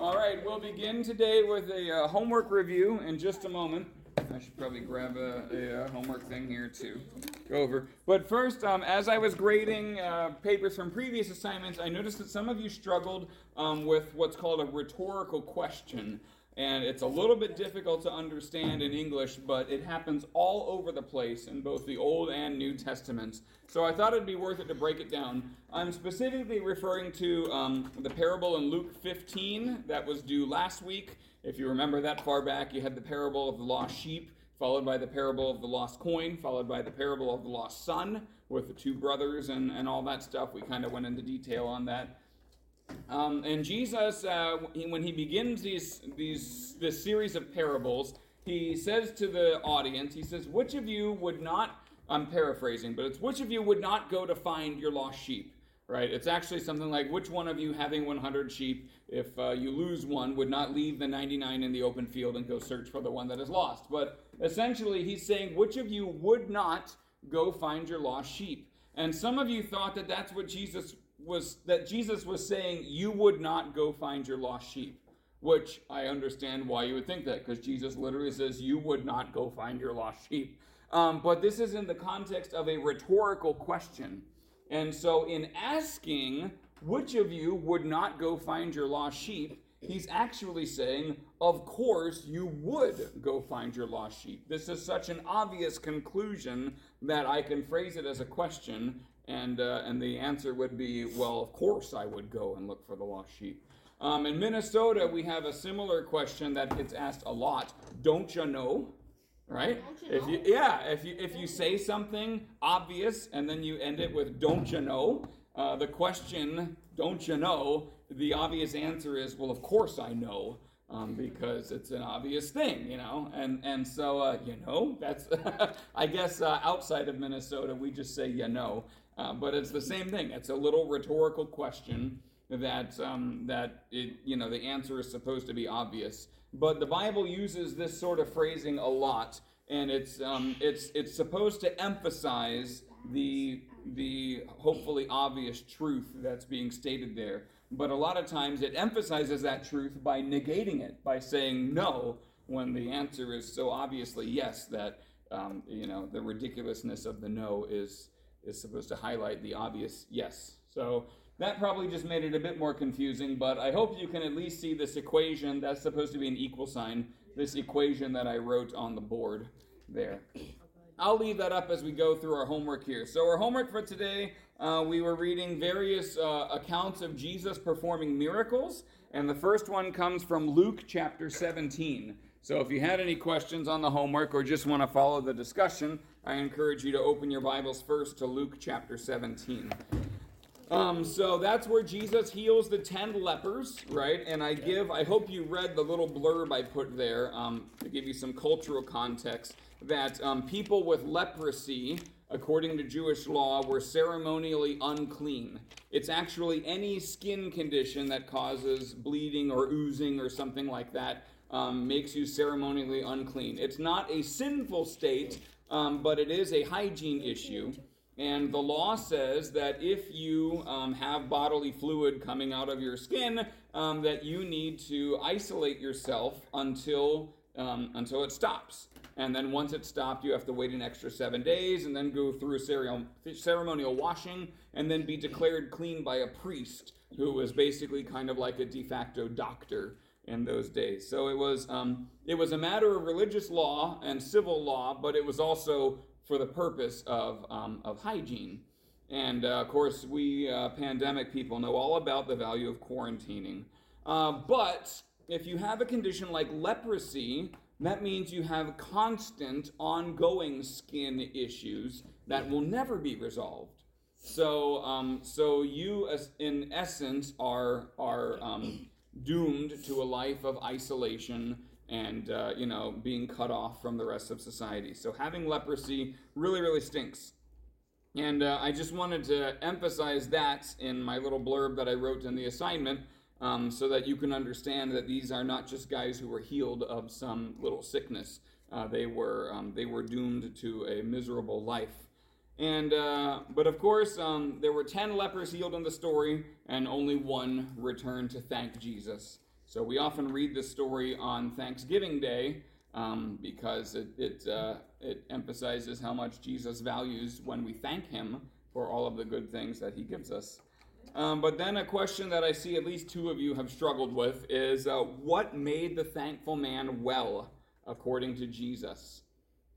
All right, we'll begin today with a uh, homework review in just a moment. I should probably grab a, a, homework thing here to go over. But first, um, as I was grading uh, papers from previous assignments, I noticed that some of you struggled um, with what's called a rhetorical question and it's a little bit difficult to understand in English, but it happens all over the place in both the Old and New Testaments. So I thought it'd be worth it to break it down. I'm specifically referring to um, the parable in Luke 15 that was due last week. If you remember that far back, you had the parable of the lost sheep, followed by the parable of the lost coin, followed by the parable of the lost son with the two brothers and, and all that stuff. We kind of went into detail on that. Um, and Jesus, uh, when he begins these, these, this series of parables, he says to the audience, he says, Which of you would not, I'm paraphrasing, but it's which of you would not go to find your lost sheep? Right? It's actually something like, Which one of you having 100 sheep, if uh, you lose one, would not leave the 99 in the open field and go search for the one that is lost? But essentially, he's saying, Which of you would not go find your lost sheep? And some of you thought that that's what Jesus was that Jesus was saying you would not go find your lost sheep, which I understand why you would think that because Jesus literally says you would not go find your lost sheep. Um, but this is in the context of a rhetorical question. And so, in asking which of you would not go find your lost sheep, he's actually saying, Of course, you would go find your lost sheep. This is such an obvious conclusion that I can phrase it as a question, and, uh, and the answer would be, well, of course I would go and look for the lost sheep. Um, in Minnesota, we have a similar question that gets asked a lot. Don't you know? Right? You if you yeah, if you if you say something obvious and then you end it with "Don't you know?" Uh, the question "Don't you know?" The obvious answer is, "Well, of course I know." um, because it's an obvious thing, you know. And and so uh, you know that's I guess uh, outside of Minnesota we just say you know, uh, but it's the same thing. It's a little rhetorical question that um, that it you know the answer is supposed to be obvious, but the Bible uses this sort of phrasing a lot, and it's um, it's it's supposed to emphasize the the hopefully obvious truth that's being stated there. But a lot of times it emphasizes that truth by negating it, by saying no when the answer is so obviously yes that um, you know the ridiculousness of the no is is supposed to highlight the obvious yes. So that probably just made it a bit more confusing, but I hope you can at least see this equation that's supposed to be an equal sign, this equation that I wrote on the board there. I'll leave that up as we go through our homework here. So, our homework for today, uh, we were reading various uh, accounts of Jesus performing miracles, and the first one comes from Luke chapter 17. So, if you had any questions on the homework or just want to follow the discussion, I encourage you to open your Bibles first to Luke chapter 17. Um, so that's where Jesus heals the ten lepers, right? And I give, I hope you read the little blurb I put there um, to give you some cultural context that um, people with leprosy, according to Jewish law, were ceremonially unclean. It's actually any skin condition that causes bleeding or oozing or something like that. Um, makes you ceremonially unclean. It's not a sinful state, um, but it is a hygiene issue. And the law says that if you um, have bodily fluid coming out of your skin, um, that you need to isolate yourself until um, until it stops. And then once it's stopped, you have to wait an extra seven days and then go through ceremonial washing and then be declared clean by a priest who was basically kind of like a de facto doctor in those days. So it was um, it was a matter of religious law and civil law, but it was also for the purpose of, um, of hygiene. And uh, of course, we uh, pandemic people know all about the value of quarantining. Uh, but if you have a condition like leprosy, that means you have constant, ongoing skin issues that will never be resolved. So, um, so you, as, in essence, are are um, doomed to a life of isolation and uh, you know being cut off from the rest of society. So having leprosy really really stinks. And uh, I just wanted to emphasize that in my little blurb that I wrote in the assignment, um, so that you can understand that these are not just guys who were healed of some little sickness. Uh, they were um, they were doomed to a miserable life. And uh, but of course, um, there were ten lepers healed in the story, and only one returned to thank Jesus. So we often read this story on Thanksgiving Day um, because it it, uh, it emphasizes how much Jesus values when we thank Him for all of the good things that He gives us. Um, but then a question that I see at least two of you have struggled with is uh, what made the thankful man well according to Jesus?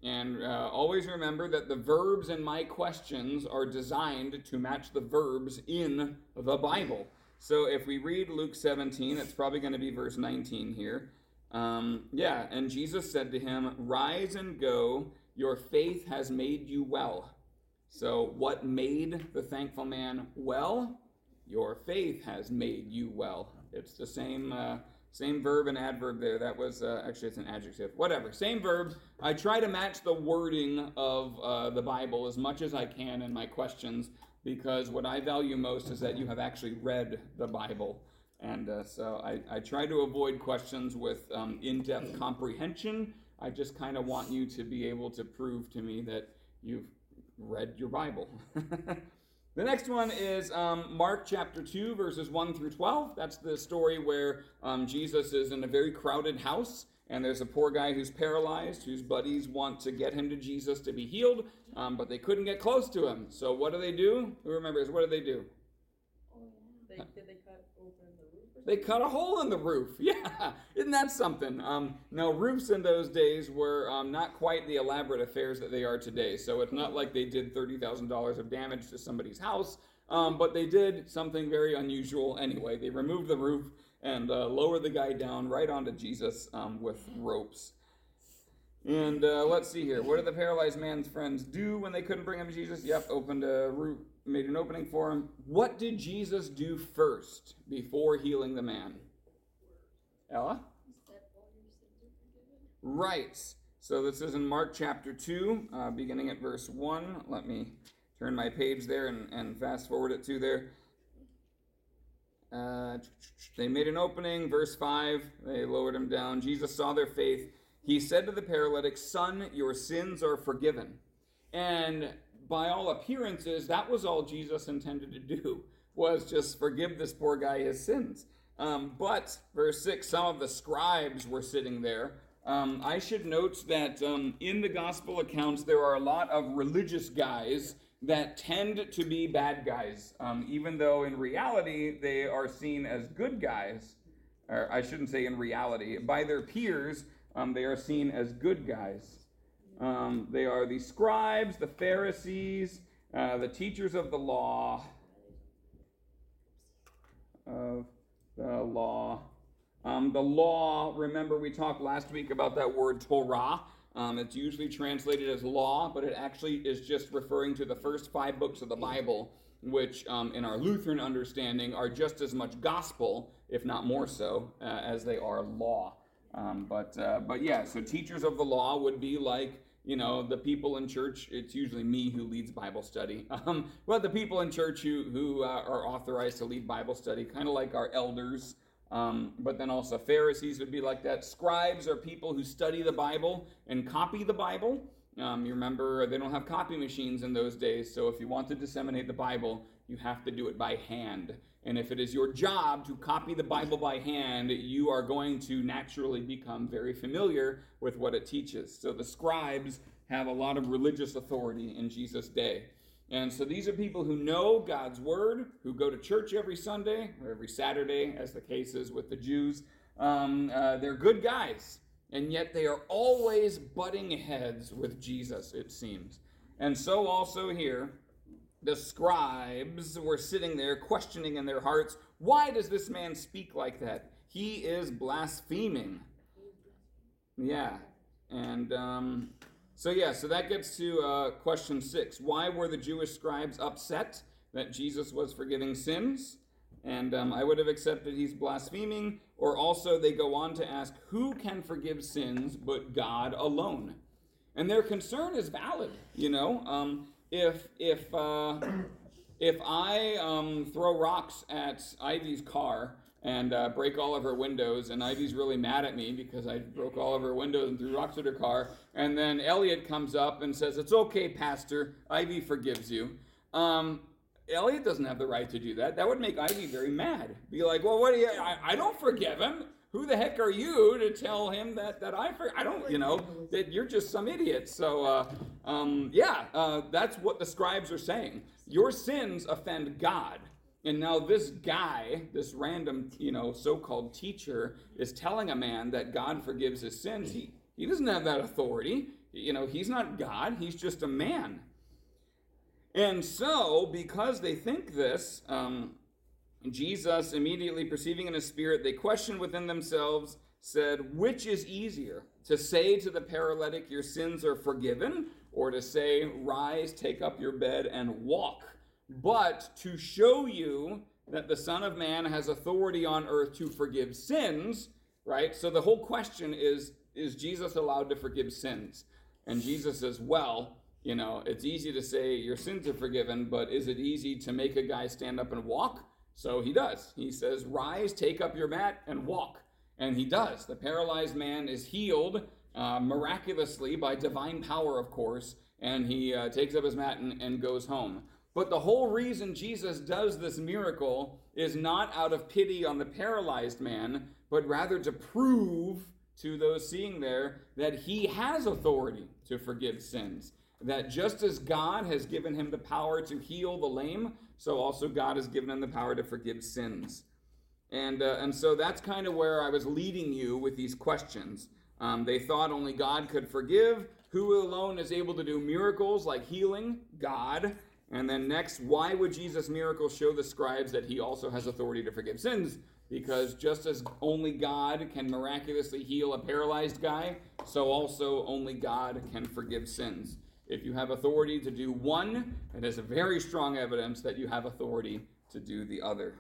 And uh, always remember that the verbs in my questions are designed to match the verbs in the Bible. So if we read Luke 17, it's probably going to be verse 19 here. Um, yeah, and Jesus said to him, Rise and go, your faith has made you well. So, what made the thankful man well? Your faith has made you well. It's the same. Uh, same verb and adverb there. That was uh, actually it's an adjective. Whatever. Same verb. I try to match the wording of uh, the Bible as much as I can in my questions because what I value most is that you have actually read the Bible. And uh, so I, I, try to avoid questions with um, in depth comprehension. I just kind of want you to be able to prove to me that you've read your Bible. The next one is um, Mark chapter 2, verses 1 through 12. That's the story where um, Jesus is in a very crowded house, and there's a poor guy who's paralyzed, whose buddies want to get him to Jesus to be healed, um, but they couldn't get close to him. So what do they do? Who remembers? What do they do? Oh, yeah. They, did they cut open the they cut a hole in the roof. Yeah, isn't that something? Um, no, roofs in those days were um, not quite the elaborate affairs that they are today. So it's not like they did $30,000 of damage to somebody's house, um, but they did something very unusual anyway. They removed the roof and uh, lowered the guy down right onto Jesus um, with ropes. And uh, let's see here. What did the paralyzed man's friends do when they couldn't bring him to Jesus? Yep, opened a roof, made an opening for him. What did Jesus do first before healing the man? Ella? Right. So this is in Mark chapter 2, uh, beginning at verse 1. Let me turn my page there and, and fast forward it to there. Uh, they made an opening, verse 5. They lowered him down. Jesus saw their faith. He said to the paralytic, Son, your sins are forgiven. And by all appearances, that was all Jesus intended to do, was just forgive this poor guy his sins. Um, but, verse 6, some of the scribes were sitting there. Um, I should note that um, in the gospel accounts, there are a lot of religious guys that tend to be bad guys, um, even though in reality they are seen as good guys. Or I shouldn't say in reality. By their peers, um, they are seen as good guys. Um, they are the scribes, the Pharisees, uh, the teachers of the law. Of the law. Um, the law, remember we talked last week about that word Torah. Um, it's usually translated as law, but it actually is just referring to the first five books of the Bible, which um, in our Lutheran understanding are just as much gospel, if not more so, uh, as they are law. Um, but uh, but yeah, so teachers of the law would be like you know the people in church it's usually me who leads bible study. Um, but the people in church who, who uh, are authorized to lead bible study kind of like our elders um, but then also pharisees would be like that. Scribes are people who study the bible and copy the bible. Um, you remember they don't have copy machines in those days so if you want to disseminate the bible you have to do it by hand and if it is your job to copy the Bible by hand, you are going to naturally become very familiar with what it teaches. So the scribes have a lot of religious authority in Jesus' day. And so these are people who know God's word, who go to church every Sunday or every Saturday, as the case is with the Jews. Um, uh, they're good guys, and yet they are always butting heads with Jesus, it seems. And so also here, the scribes were sitting there questioning in their hearts, why does this man speak like that? He is blaspheming. Yeah. And um, so, yeah, so that gets to uh, question six. Why were the Jewish scribes upset that Jesus was forgiving sins? And um, I would have accepted he's blaspheming. Or also, they go on to ask, who can forgive sins but God alone? And their concern is valid, you know. Um, if if uh, if I um, throw rocks at Ivy's car and uh, break all of her windows, and Ivy's really mad at me because I broke all of her windows and threw rocks at her car, and then Elliot comes up and says, "It's okay, Pastor. Ivy forgives you." Um, Elliot doesn't have the right to do that. That would make Ivy very mad. Be like, "Well, what do you? I, I don't forgive him." Who the heck are you to tell him that that I I don't you know that you're just some idiot. So uh, um, yeah, uh, that's what the scribes are saying. Your sins offend God. And now this guy, this random, you know, so-called teacher, is telling a man that God forgives his sins. He he doesn't have that authority. You know, he's not God. He's just a man. And so, because they think this, um, Jesus, immediately perceiving in his spirit, they questioned within themselves, said, Which is easier, to say to the paralytic, Your sins are forgiven, or to say, Rise, take up your bed, and walk? But to show you that the Son of Man has authority on earth to forgive sins, right? So the whole question is, Is Jesus allowed to forgive sins? And Jesus says, Well, you know, it's easy to say your sins are forgiven, but is it easy to make a guy stand up and walk? So he does. He says, Rise, take up your mat, and walk. And he does. The paralyzed man is healed uh, miraculously by divine power, of course, and he uh, takes up his mat and, and goes home. But the whole reason Jesus does this miracle is not out of pity on the paralyzed man, but rather to prove to those seeing there that he has authority to forgive sins. That just as God has given him the power to heal the lame, so also God has given him the power to forgive sins. And, uh, and so that's kind of where I was leading you with these questions. Um, they thought only God could forgive. Who alone is able to do miracles like healing? God. And then next, why would Jesus' miracles show the scribes that he also has authority to forgive sins? Because just as only God can miraculously heal a paralyzed guy, so also only God can forgive sins. If you have authority to do one, it is a very strong evidence that you have authority to do the other.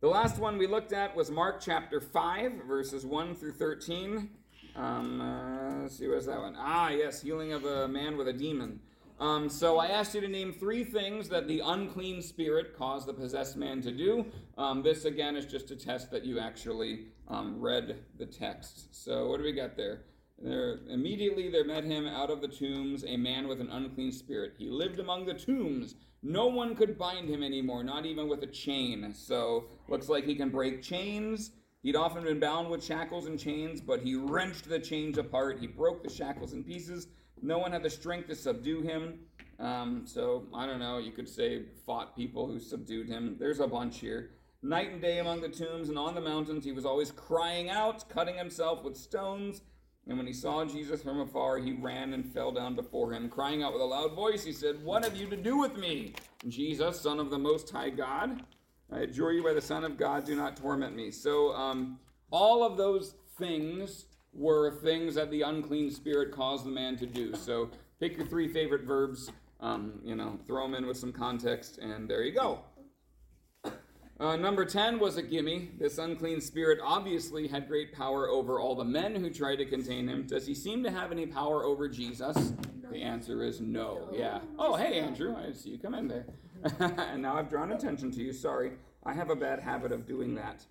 The last one we looked at was Mark chapter 5, verses 1 through 13. Um, uh, let's see, what's that one? Ah, yes, healing of a man with a demon. Um, so I asked you to name three things that the unclean spirit caused the possessed man to do. Um, this, again, is just a test that you actually um, read the text. So what do we got there? There, immediately there met him out of the tombs a man with an unclean spirit. He lived among the tombs. No one could bind him anymore, not even with a chain. So looks like he can break chains. He'd often been bound with shackles and chains, but he wrenched the chains apart. He broke the shackles in pieces. No one had the strength to subdue him. Um, so I don't know. You could say fought people who subdued him. There's a bunch here. Night and day among the tombs and on the mountains, he was always crying out, cutting himself with stones. And when he saw Jesus from afar, he ran and fell down before him, crying out with a loud voice. He said, What have you to do with me? Jesus, Son of the Most High God, I adjure you by the Son of God, do not torment me. So, um, all of those things were things that the unclean spirit caused the man to do. So, pick your three favorite verbs, um, you know, throw them in with some context, and there you go. Uh, number 10 was a gimme. This unclean spirit obviously had great power over all the men who tried to contain him. Does he seem to have any power over Jesus? The answer is no. Yeah. Oh, hey, Andrew. I see you come in there. and now I've drawn attention to you. Sorry. I have a bad habit of doing that.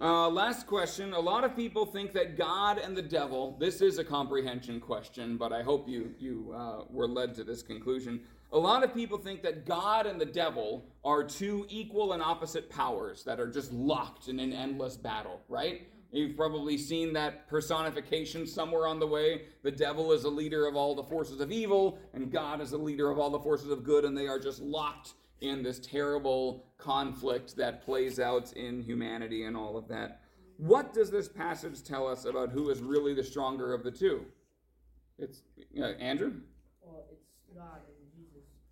Uh, last question. A lot of people think that God and the devil, this is a comprehension question, but I hope you, you uh, were led to this conclusion. A lot of people think that God and the devil are two equal and opposite powers that are just locked in an endless battle, right? You've probably seen that personification somewhere on the way. The devil is a leader of all the forces of evil, and God is a leader of all the forces of good, and they are just locked in this terrible conflict that plays out in humanity and all of that. What does this passage tell us about who is really the stronger of the two? It's uh, Andrew? Well, it's God.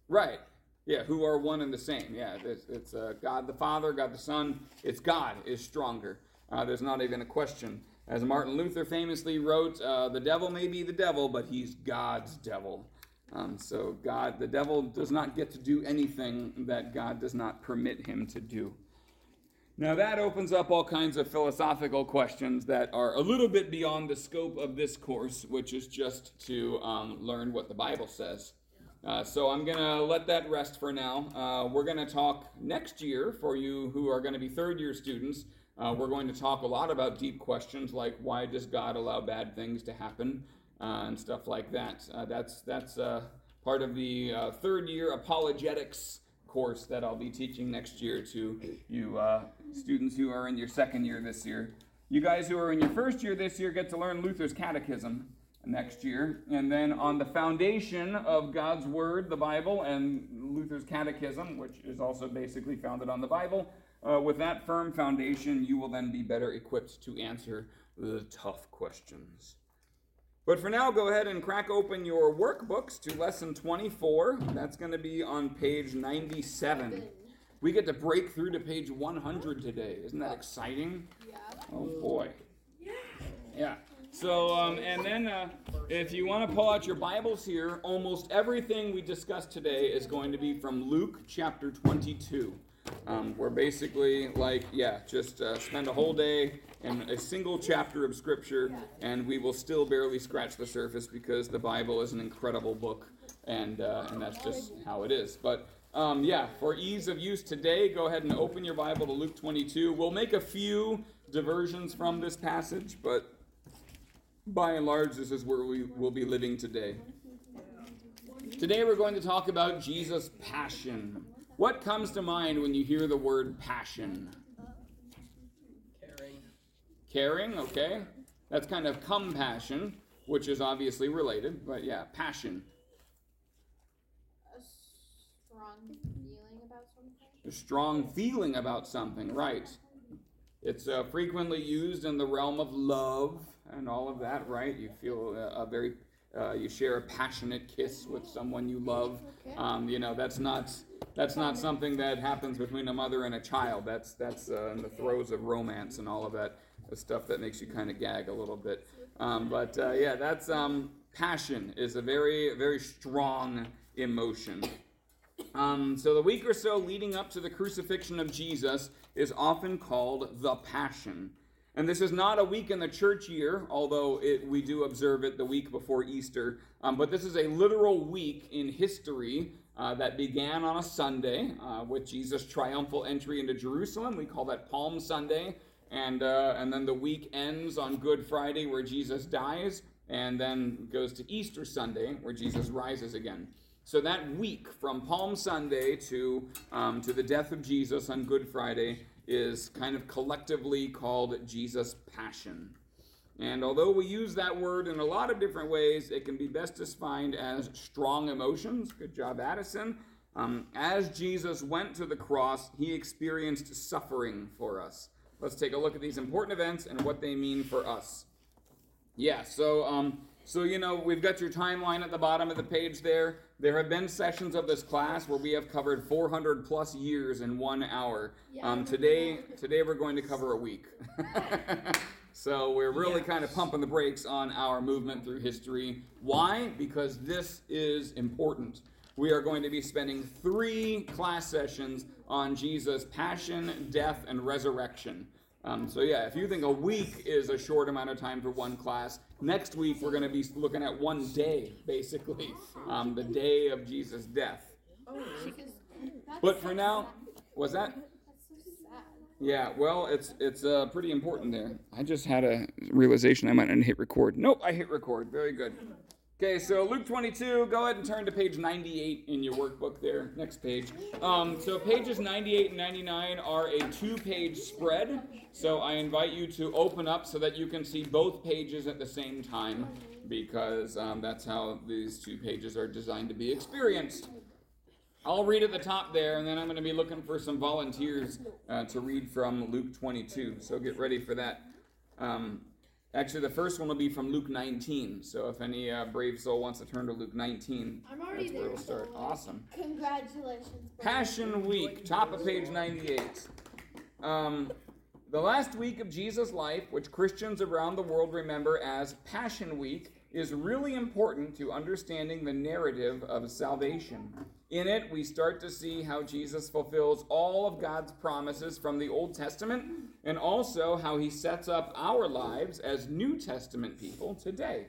Right. Yeah, who are one and the same. Yeah, it's, it's uh, God the Father, God the Son. It's God is stronger. Uh, there's not even a question. As Martin Luther famously wrote, uh, the devil may be the devil, but he's God's devil. Um, so God, the devil does not get to do anything that God does not permit him to do. Now that opens up all kinds of philosophical questions that are a little bit beyond the scope of this course, which is just to um, learn what the Bible says. Uh, so I'm going to let that rest for now. Uh, we're going to talk next year for you who are going to be third year students. Uh, we're going to talk a lot about deep questions like why does God allow bad things to happen uh, and stuff like that. Uh, that's that's part of the third year apologetics course that I'll be teaching next year to you students who are in your second year this year. You guys who are in your first year this year get to learn Luther's Catechism next year. And then on the foundation of God's Word, the Bible, and Luther's Catechism, which is also basically founded on the Bible, uh, with that firm foundation, you will then be better equipped to answer the tough questions. But for now, go ahead and crack open your workbooks to lesson 24. That's going to be on page 97. We get to break through to page 100 today. Isn't that exciting? Yeah. Oh boy. Yeah. So, um, and then uh, if you want to pull out your Bibles here, almost everything we discussed today is going to be from Luke chapter 22. Um, we're basically like, yeah, just uh, spend a whole day in a single chapter of Scripture, and we will still barely scratch the surface because the Bible is an incredible book, and uh, and that's just how it is. But um, yeah, for ease of use today, go ahead and open your Bible to Luke 22. We'll make a few diversions from this passage, but by and large, this is where we will be living today. Today, we're going to talk about Jesus' passion. What comes to mind when you hear the word passion? Caring. Caring, okay? That's kind of compassion, which is obviously related, but yeah, passion. A strong feeling about something. A strong feeling about something, right? It's uh, frequently used in the realm of love and all of that, right? You feel a, a very, uh, you share a passionate kiss with someone you love. Um, you know, that's not that's not something that happens between a mother and a child. That's that's uh, in the throes of romance and all of that stuff that makes you kind of gag a little bit. Um, but uh, yeah, that's um, passion is a very very strong emotion. Um, so the week or so leading up to the crucifixion of Jesus is often called the Passion. And this is not a week in the church year, although it, we do observe it the week before Easter. Um, but this is a literal week in history uh, that began on a Sunday uh, with Jesus' triumphal entry into Jerusalem. We call that Palm Sunday. And, uh, and then the week ends on Good Friday, where Jesus dies, and then goes to Easter Sunday, where Jesus rises again. So that week from Palm Sunday to, um, to the death of Jesus on Good Friday is kind of collectively called Jesus' Passion. And although we use that word in a lot of different ways, it can be best defined as strong emotions. Good job, Addison. Um, as Jesus went to the cross, he experienced suffering for us. Let's take a look at these important events and what they mean for us. Yeah, so um, so you know we've got your timeline at the bottom of the page there. There have been sessions of this class where we have covered 400 plus years in one hour. Um, today today we're going to cover a week. so we're really kind of pumping the brakes on our movement through history. Why? Because this is important. We are going to be spending three class sessions on Jesus' passion, death, and resurrection. Um, so yeah, if you think a week is a short amount of time for one class, next week we're going to be looking at one day, basically, um, the day of Jesus' death. But for now, was that? Yeah, well, it's it's uh, pretty important there. I just had a realization I might not hit record. Nope, I hit record. Very good. Okay, so Luke 22, go ahead and turn to page 98 in your workbook there. Next page. Um, so pages 98 and 99 are a two page spread. So I invite you to open up so that you can see both pages at the same time because um, that's how these two pages are designed to be experienced. I'll read at the top there, and then I'm going to be looking for some volunteers uh, to read from Luke 22. So get ready for that. Um, actually, the first one will be from Luke 19. So if any uh, brave soul wants to turn to Luke 19, I'm already that's where there. we'll start. so, Awesome. Congratulations. brother. Passion Week, top of page 98. Um, the last week of Jesus' life, which Christians around the world remember as Passion Week, is really important to understanding the narrative of salvation. In it, we start to see how Jesus fulfills all of God's promises from the Old Testament and also how he sets up our lives as New Testament people today.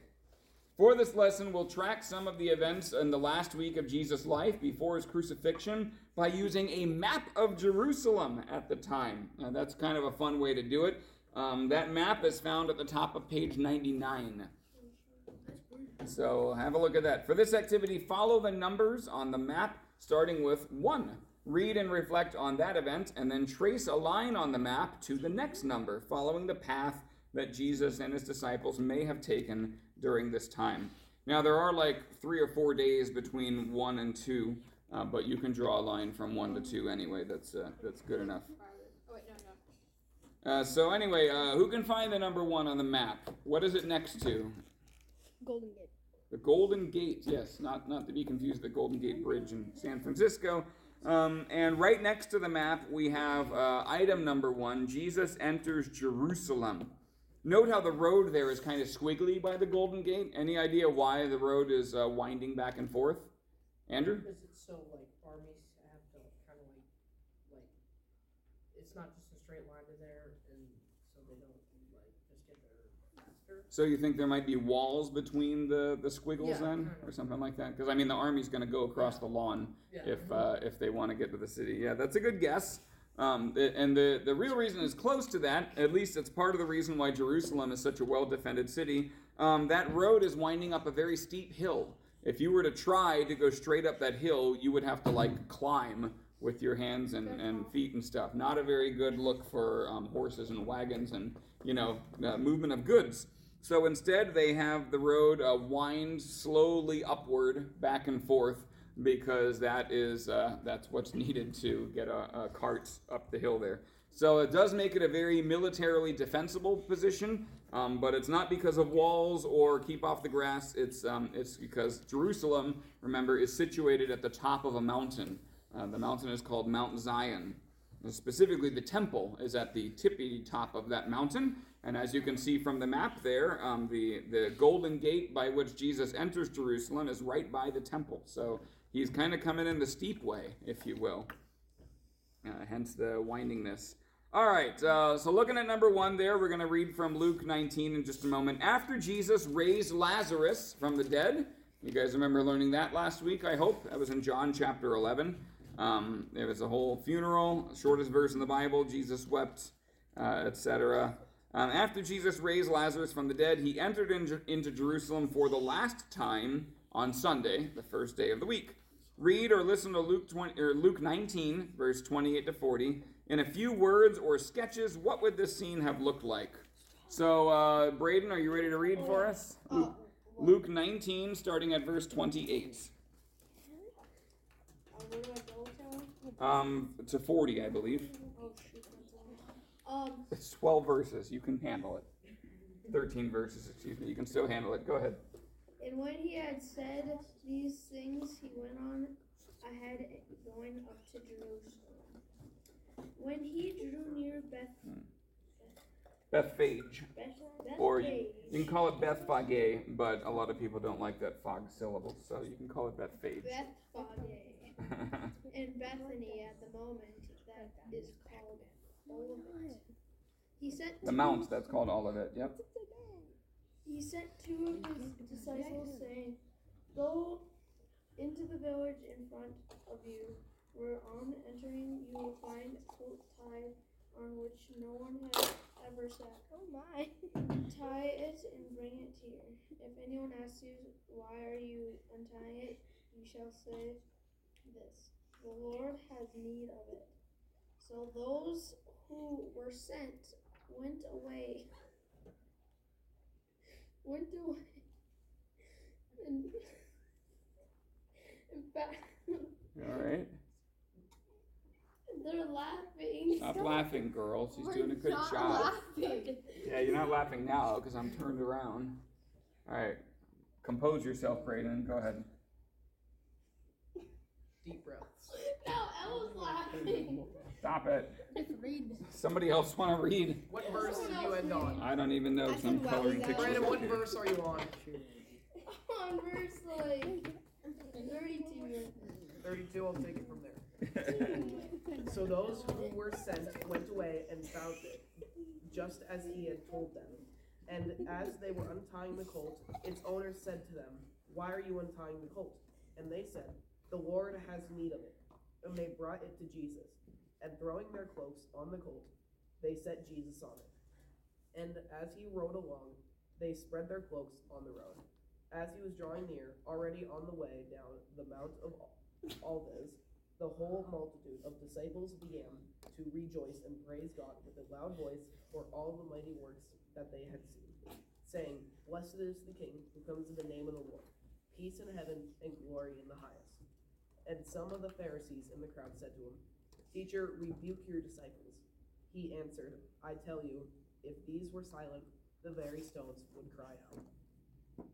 For this lesson, we'll track some of the events in the last week of Jesus' life before his crucifixion by using a map of Jerusalem at the time. Now, that's kind of a fun way to do it. Um, that map is found at the top of page 99. So have a look at that. For this activity, follow the numbers on the map, starting with 1. Read and reflect on that event, and then trace a line on the map to the next number, following the path that Jesus and his disciples may have taken during this time. Now, there are like three or four days between one and two, uh, but you can draw a line from one to two anyway. That's uh, that's good enough. Oh wait, no, no. Uh, so anyway, uh, who can find the number one on the map? What is it next to? Golden Gate. The Golden Gate, yes, not not to be confused the Golden Gate Bridge in San Francisco. Um, and right next to the map, we have uh, item number one: Jesus enters Jerusalem. Note how the road there is kind of squiggly by the Golden Gate. Any idea why the road is uh, winding back and forth? Andrew? Because it's so like armies have to kind of like, like, it's not just a straight line to there, and so they don't like just get there faster. So you think there might be walls between the the squiggles Yeah, then, or something like that? Because I mean, the army's going to go across the lawn Yeah. if uh, if they want to get to the city. Yeah, that's a good guess. Um, the- and the the real reason is close to that. At least it's part of the reason why Jerusalem is such a well defended city. Um, that road is winding up a very steep hill. If you were to try to go straight up that hill, you would have to like climb with your hands and, and feet and stuff. Not a very good look for um, horses and wagons and you know uh, movement of goods. So instead, they have the road uh, wind slowly upward, back and forth, because that is uh, that's what's needed to get a, a cart up the hill there. So it does make it a very militarily defensible position, um, but it's not because of walls or keep off the grass. It's um, it's because Jerusalem, remember, is situated at the top of a mountain. Uh, the mountain is called Mount Zion. Specifically, the temple is at the tippy top of that mountain. And as you can see from the map there, um, the, the golden gate by which Jesus enters Jerusalem is right by the temple. So he's kind of coming in the steep way, if you will. Uh, hence the windingness. All right, uh, so looking at number one there, we're going to read from Luke 19 in just a moment. After Jesus raised Lazarus from the dead, you guys remember learning that last week, I hope? That was in John chapter 11. Um, there was a whole funeral, shortest verse in the Bible. Jesus wept, uh, etc. Um, after Jesus raised Lazarus from the dead, he entered in, into Jerusalem for the last time on Sunday, the first day of the week. Read or listen to Luke 20, or Luke 19, verse 28 to 40. In a few words or sketches, what would this scene have looked like? So, uh, Braden, are you ready to read for us? Luke, Luke 19, starting at verse 28. Uh, where do I go to? Um, to 40, I believe. Um, It's 12 verses. You can handle it. 13 verses, excuse me. You can still handle it. Go ahead. And when he had said these things, he went on ahead, going up to Jerusalem. When he drew near Beth, Bethphage. Beth, Or Bethphage, You can call it Bethphage, but a lot of people don't like that fog syllable, so you can call it Bethphage. Bethphage, and Bethany at the moment that is called Olivet. He sent the mount, that's called Olivet. Yep. He sent two of his disciples, saying, Go into the village in front of you, where on entering you will find a colt tied on which no one has ever sat. Oh my. Tie it and bring it here. If anyone asks you, Why are you untying it? you shall say this The Lord has need of it. So those who were sent went away. Went away. And, in fact, All right. they're laughing. Stop laughing, girl. She's doing a good not job. laughing. Yeah, you're not laughing now because I'm turned around. All right. Compose yourself, Braden. Go ahead. Deep breaths. No, Ella's laughing. Stop it. Read. Somebody else want to read? What verse did you end on? I don't even know. I 'cause I'm coloring pictures. Brandon, what here. verse are you on? On verse like 32. 32, I'll take it from there. So those who were sent went away and found it, just as he had told them. And as they were untying the colt, its owner said to them, Why are you untying the colt? And they said, The Lord has need of it. And they brought it to Jesus. And throwing their cloaks on the colt, they set Jesus on it. And as he rode along, they spread their cloaks on the road. As he was drawing near, already on the way down the Mount of Olives, The whole multitude of disciples began to rejoice and praise God with a loud voice for all the mighty works that they had seen, saying, Blessed is the King who comes in the name of the Lord, peace in heaven and glory in the highest. And some of the Pharisees in the crowd said to him, Teacher, rebuke your disciples. He answered, I tell you, if these were silent, the very stones would cry out.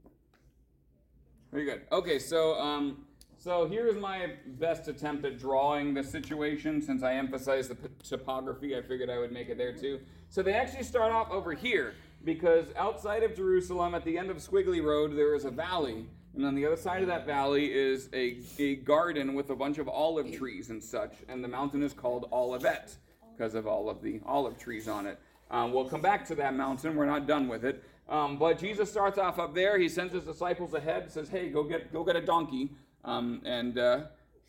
Very good. Okay, so um, so here's my best attempt at drawing the situation. Since I emphasized the topography, I figured I would make it there too. So they actually start off over here because outside of Jerusalem, at the end of Squiggly Road, there is a valley, and on the other side of that valley is a, a garden with a bunch of olive trees and such, and the mountain is called Olivet because of all of the olive trees on it. Um, we'll come back to that mountain. We're not done with it. Um, but Jesus starts off up there. He sends his disciples ahead. Says, "Hey, go get go get a donkey." Um, and uh,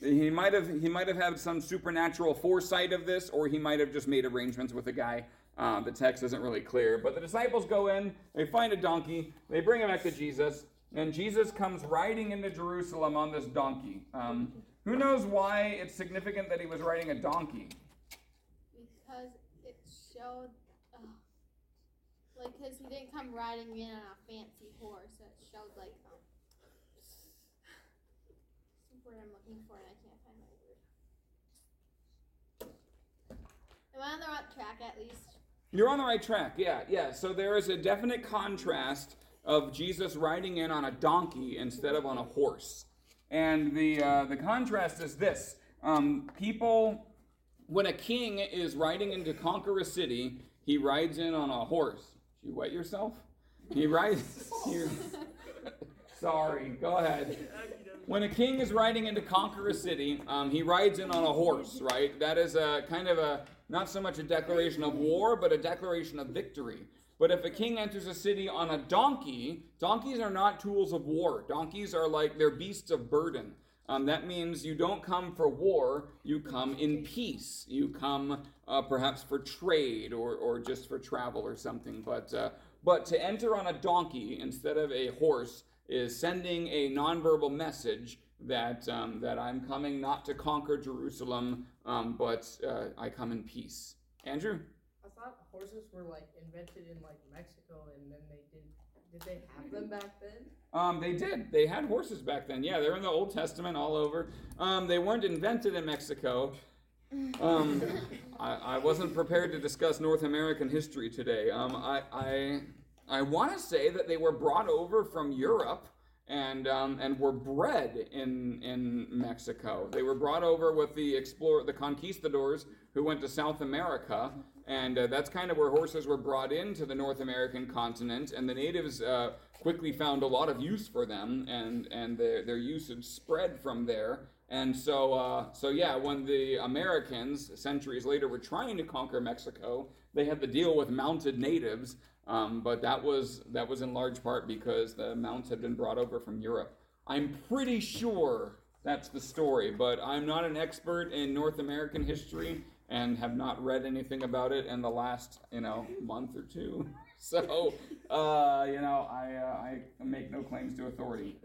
he might have he might have had some supernatural foresight of this, or he might have just made arrangements with a guy. Uh, the text isn't really clear. But the disciples go in. They find a donkey. They bring him back to Jesus, and Jesus comes riding into Jerusalem on this donkey. Um, who knows why it's significant that he was riding a donkey? Because it showed, uh, like, because he didn't come riding in on a fancy horse. It showed, like, um, word I'm looking for and I can't find my word. Am I on the right track at least? You're on the right track. Yeah, yeah. So there is a definite contrast of Jesus riding in on a donkey instead of on a horse. And the uh, the contrast is this: um, people, when a king is riding in to conquer a city, he rides in on a horse. Did you wet yourself? He rides. he- sorry. Go ahead. When a king is riding in to conquer a city, um, he rides in on a horse, right? That is a kind of a not so much a declaration of war, but a declaration of victory. But if a king enters a city on a donkey, donkeys are not tools of war. Donkeys are like they're beasts of burden. Um, that means you don't come for war, you come in peace. You come uh, perhaps for trade or, or just for travel or something. But, uh, but to enter on a donkey instead of a horse is sending a nonverbal message that, um, that I'm coming not to conquer Jerusalem, um, but uh, I come in peace. Andrew? Horses were like invented in like Mexico, and then they did. Did they have them back then? Um, they did. They had horses back then. Yeah, they're in the Old Testament all over. Um, they weren't invented in Mexico. Um, I, I wasn't prepared to discuss North American history today. Um, I, I, I want to say that they were brought over from Europe and um, and were bred in in Mexico. They were brought over with the explore the conquistadors who went to South America, and uh, that's kind of where horses were brought into the North American continent. And the natives uh, quickly found a lot of use for them, and and their their usage spread from there. And so uh, so yeah, when the Americans centuries later were trying to conquer Mexico, they had to deal with mounted natives. Um, but that was that was in large part because the mounts had been brought over from Europe. I'm pretty sure that's the story, but I'm not an expert in North American history and have not read anything about it in the last you know month or two. So uh, you know I uh, I make no claims to authority.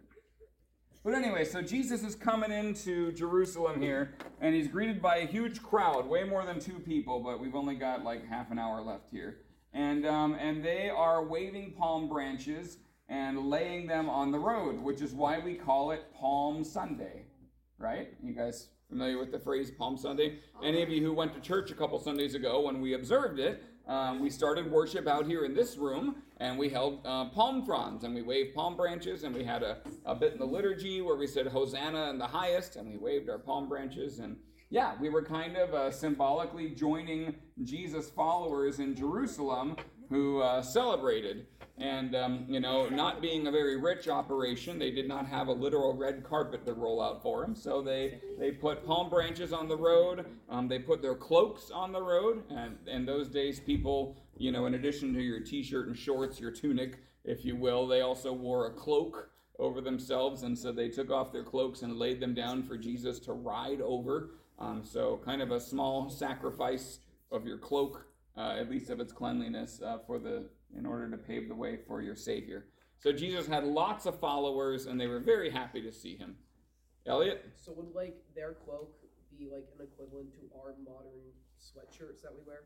But anyway, so Jesus is coming into Jerusalem here, and he's greeted by a huge crowd, way more than two people, but we've only got like half an hour left here. And, um, and they are waving palm branches and laying them on the road, which is why we call it Palm Sunday, right? You guys familiar with the phrase Palm Sunday? Any of you who went to church a couple Sundays ago when we observed it, um, we started worship out here in this room, and we held uh, palm fronds, and we waved palm branches, and we had a, a bit in the liturgy where we said Hosanna in the highest, and we waved our palm branches, and yeah, we were kind of uh, symbolically joining Jesus' followers in Jerusalem who uh, celebrated. And, um, you know, not being a very rich operation, they did not have a literal red carpet to roll out for them. So they, they put palm branches on the road, um, they put their cloaks on the road. And in those days, people, you know, in addition to your t shirt and shorts, your tunic, if you will, they also wore a cloak over themselves. And so they took off their cloaks and laid them down for Jesus to ride over. Um, so, kind of a small sacrifice of your cloak, uh, at least of its cleanliness, uh, for the in order to pave the way for your Savior. So Jesus had lots of followers, and they were very happy to see him. Elliot, So would like their cloak be like an equivalent to our modern sweatshirts that we wear?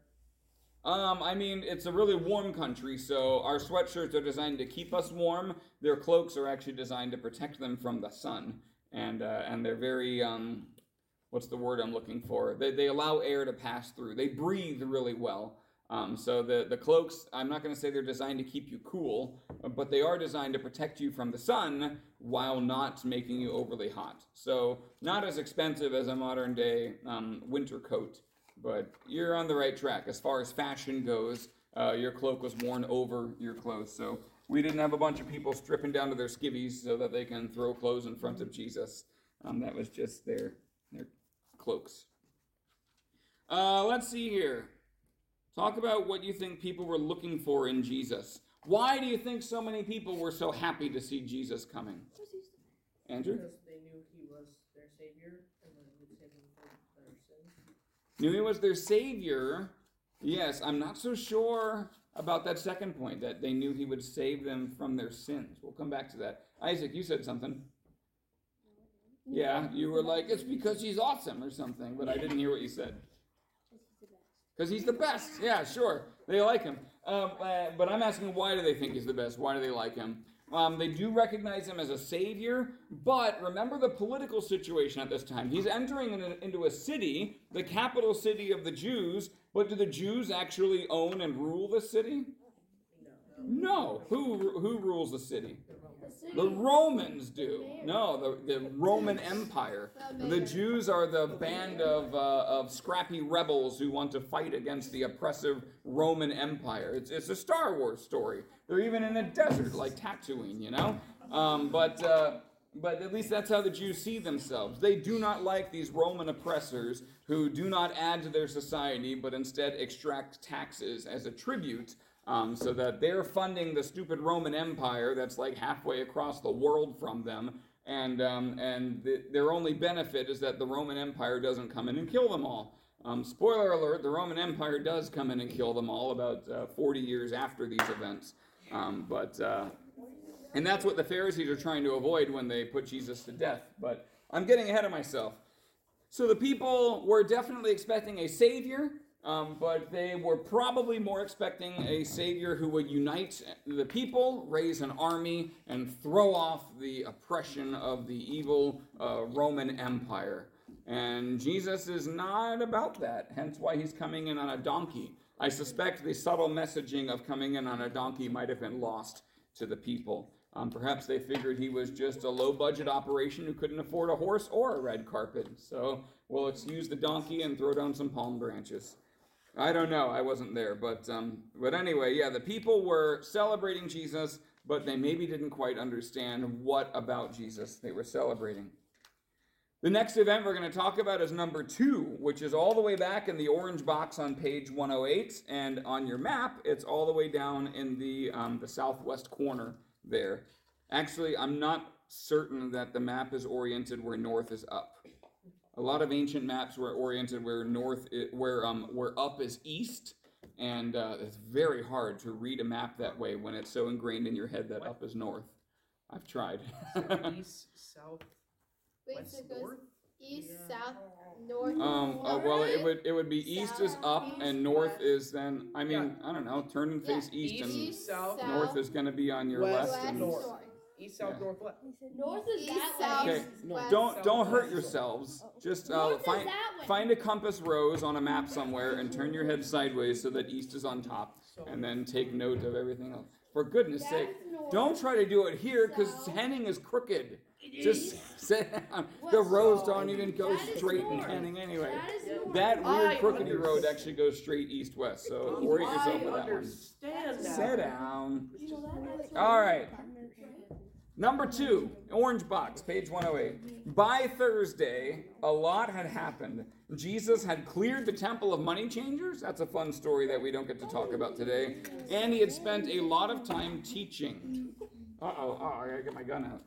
Um, I mean, it's a really warm country, so our sweatshirts are designed to keep us warm. Their cloaks are actually designed to protect them from the sun, and uh, and they're very um, what's the word I'm looking for? They they allow air to pass through. They breathe really well. Um, so the the cloaks, I'm not going to say they're designed to keep you cool, but they are designed to protect you from the sun while not making you overly hot. So not as expensive as a modern day um, winter coat but you're on the right track as far as fashion goes. Uh, your cloak was worn over your clothes, so we didn't have a bunch of people stripping down to their skivvies so that they can throw clothes in front of Jesus. Um, that was just their their cloaks. Uh, let's see here. Talk about what you think people were looking for in Jesus. Why do you think so many people were so happy to see Jesus coming? Andrew? Because they knew he was their savior and then would save them from their sins. knew he was their savior. Yes, I'm not so sure about that second point that they knew he would save them from their sins. We'll come back to that. Isaac, you said something. Yeah, you were like, it's because he's awesome or something, but I didn't hear what you said. Because he's the best. Yeah, sure. They like him. Um, uh, but I'm asking, why do they think he's the best? Why do they like him? Um, they do recognize him as a savior, but remember the political situation at this time. He's entering in a- into a city, the capital city of the Jews, but do the Jews actually own and rule the city? No. Who who rules the city? The Romans do. No, the, the Roman Empire. The Jews are the band of, uh, of scrappy rebels who want to fight against the oppressive Roman Empire. It's, it's a Star Wars story. They're even in a desert like Tatooine, you know? Um, but, uh, but at least that's how the Jews see themselves. They do not like these Roman oppressors who do not add to their society, but instead extract taxes as a tribute um, so that they're funding the stupid Roman Empire that's like halfway across the world from them, and um, and the, their only benefit is that the Roman Empire doesn't come in and kill them all. Um, spoiler alert: the Roman Empire does come in and kill them all about uh, 40 years after these events, um, but. Uh, and that's what the Pharisees are trying to avoid when they put Jesus to death. But I'm getting ahead of myself. So the people were definitely expecting a savior, um, but they were probably more expecting a savior who would unite the people, raise an army, and throw off the oppression of the evil uh, Roman Empire. And Jesus is not about that, hence why he's coming in on a donkey. I suspect the subtle messaging of coming in on a donkey might have been lost to the people. Um, perhaps they figured he was just a low budget operation who couldn't afford a horse or a red carpet. So, well, let's use the donkey and throw down some palm branches. I don't know. I wasn't there, but um, but anyway, yeah, the people were celebrating Jesus, but they maybe didn't quite understand what about Jesus they were celebrating. The next event we're going to talk about is number two, which is all the way back in the orange box on page 108, and on your map, it's all the way down in the um, the southwest corner there. Actually, I'm not certain that the map is oriented where north is up. A lot of ancient maps were oriented where north, where um, where up is east, and uh, it's very hard to read a map that way when it's so ingrained in your head that up is north. I've tried. East, south, Wait, west, so it goes north? east, Yeah. south, north. Um, uh, well, it would it would be east is up South, and north west. is then. I mean, I don't know. Turn and face Yeah, east, and east, south, north is going to be on your west, left. west, and- north. north. East, south, Yeah. north, west. North is East, that south, way. Okay, west. Don't don't hurt yourselves. Just uh, North is find that way. find a compass rose on a map somewhere and turn your head sideways so that east is on top, and then take note of everything else. For goodness That's sake, north. don't try to do it here because South. Henning is crooked. Just sit down. The What's roads wrong? don't even go That is straight in north. Henning anyway. That is north. That weird crookedy under- road actually goes straight east west. So orient yourself I with that one. understand now. Sit down. You know that? That's All right. Number two, orange box, page 108. By Thursday, a lot had happened. Jesus had cleared the temple of money changers. That's a fun story that we don't get to talk about today. And he had spent a lot of time teaching. Uh oh, oh, I gotta get my gun out.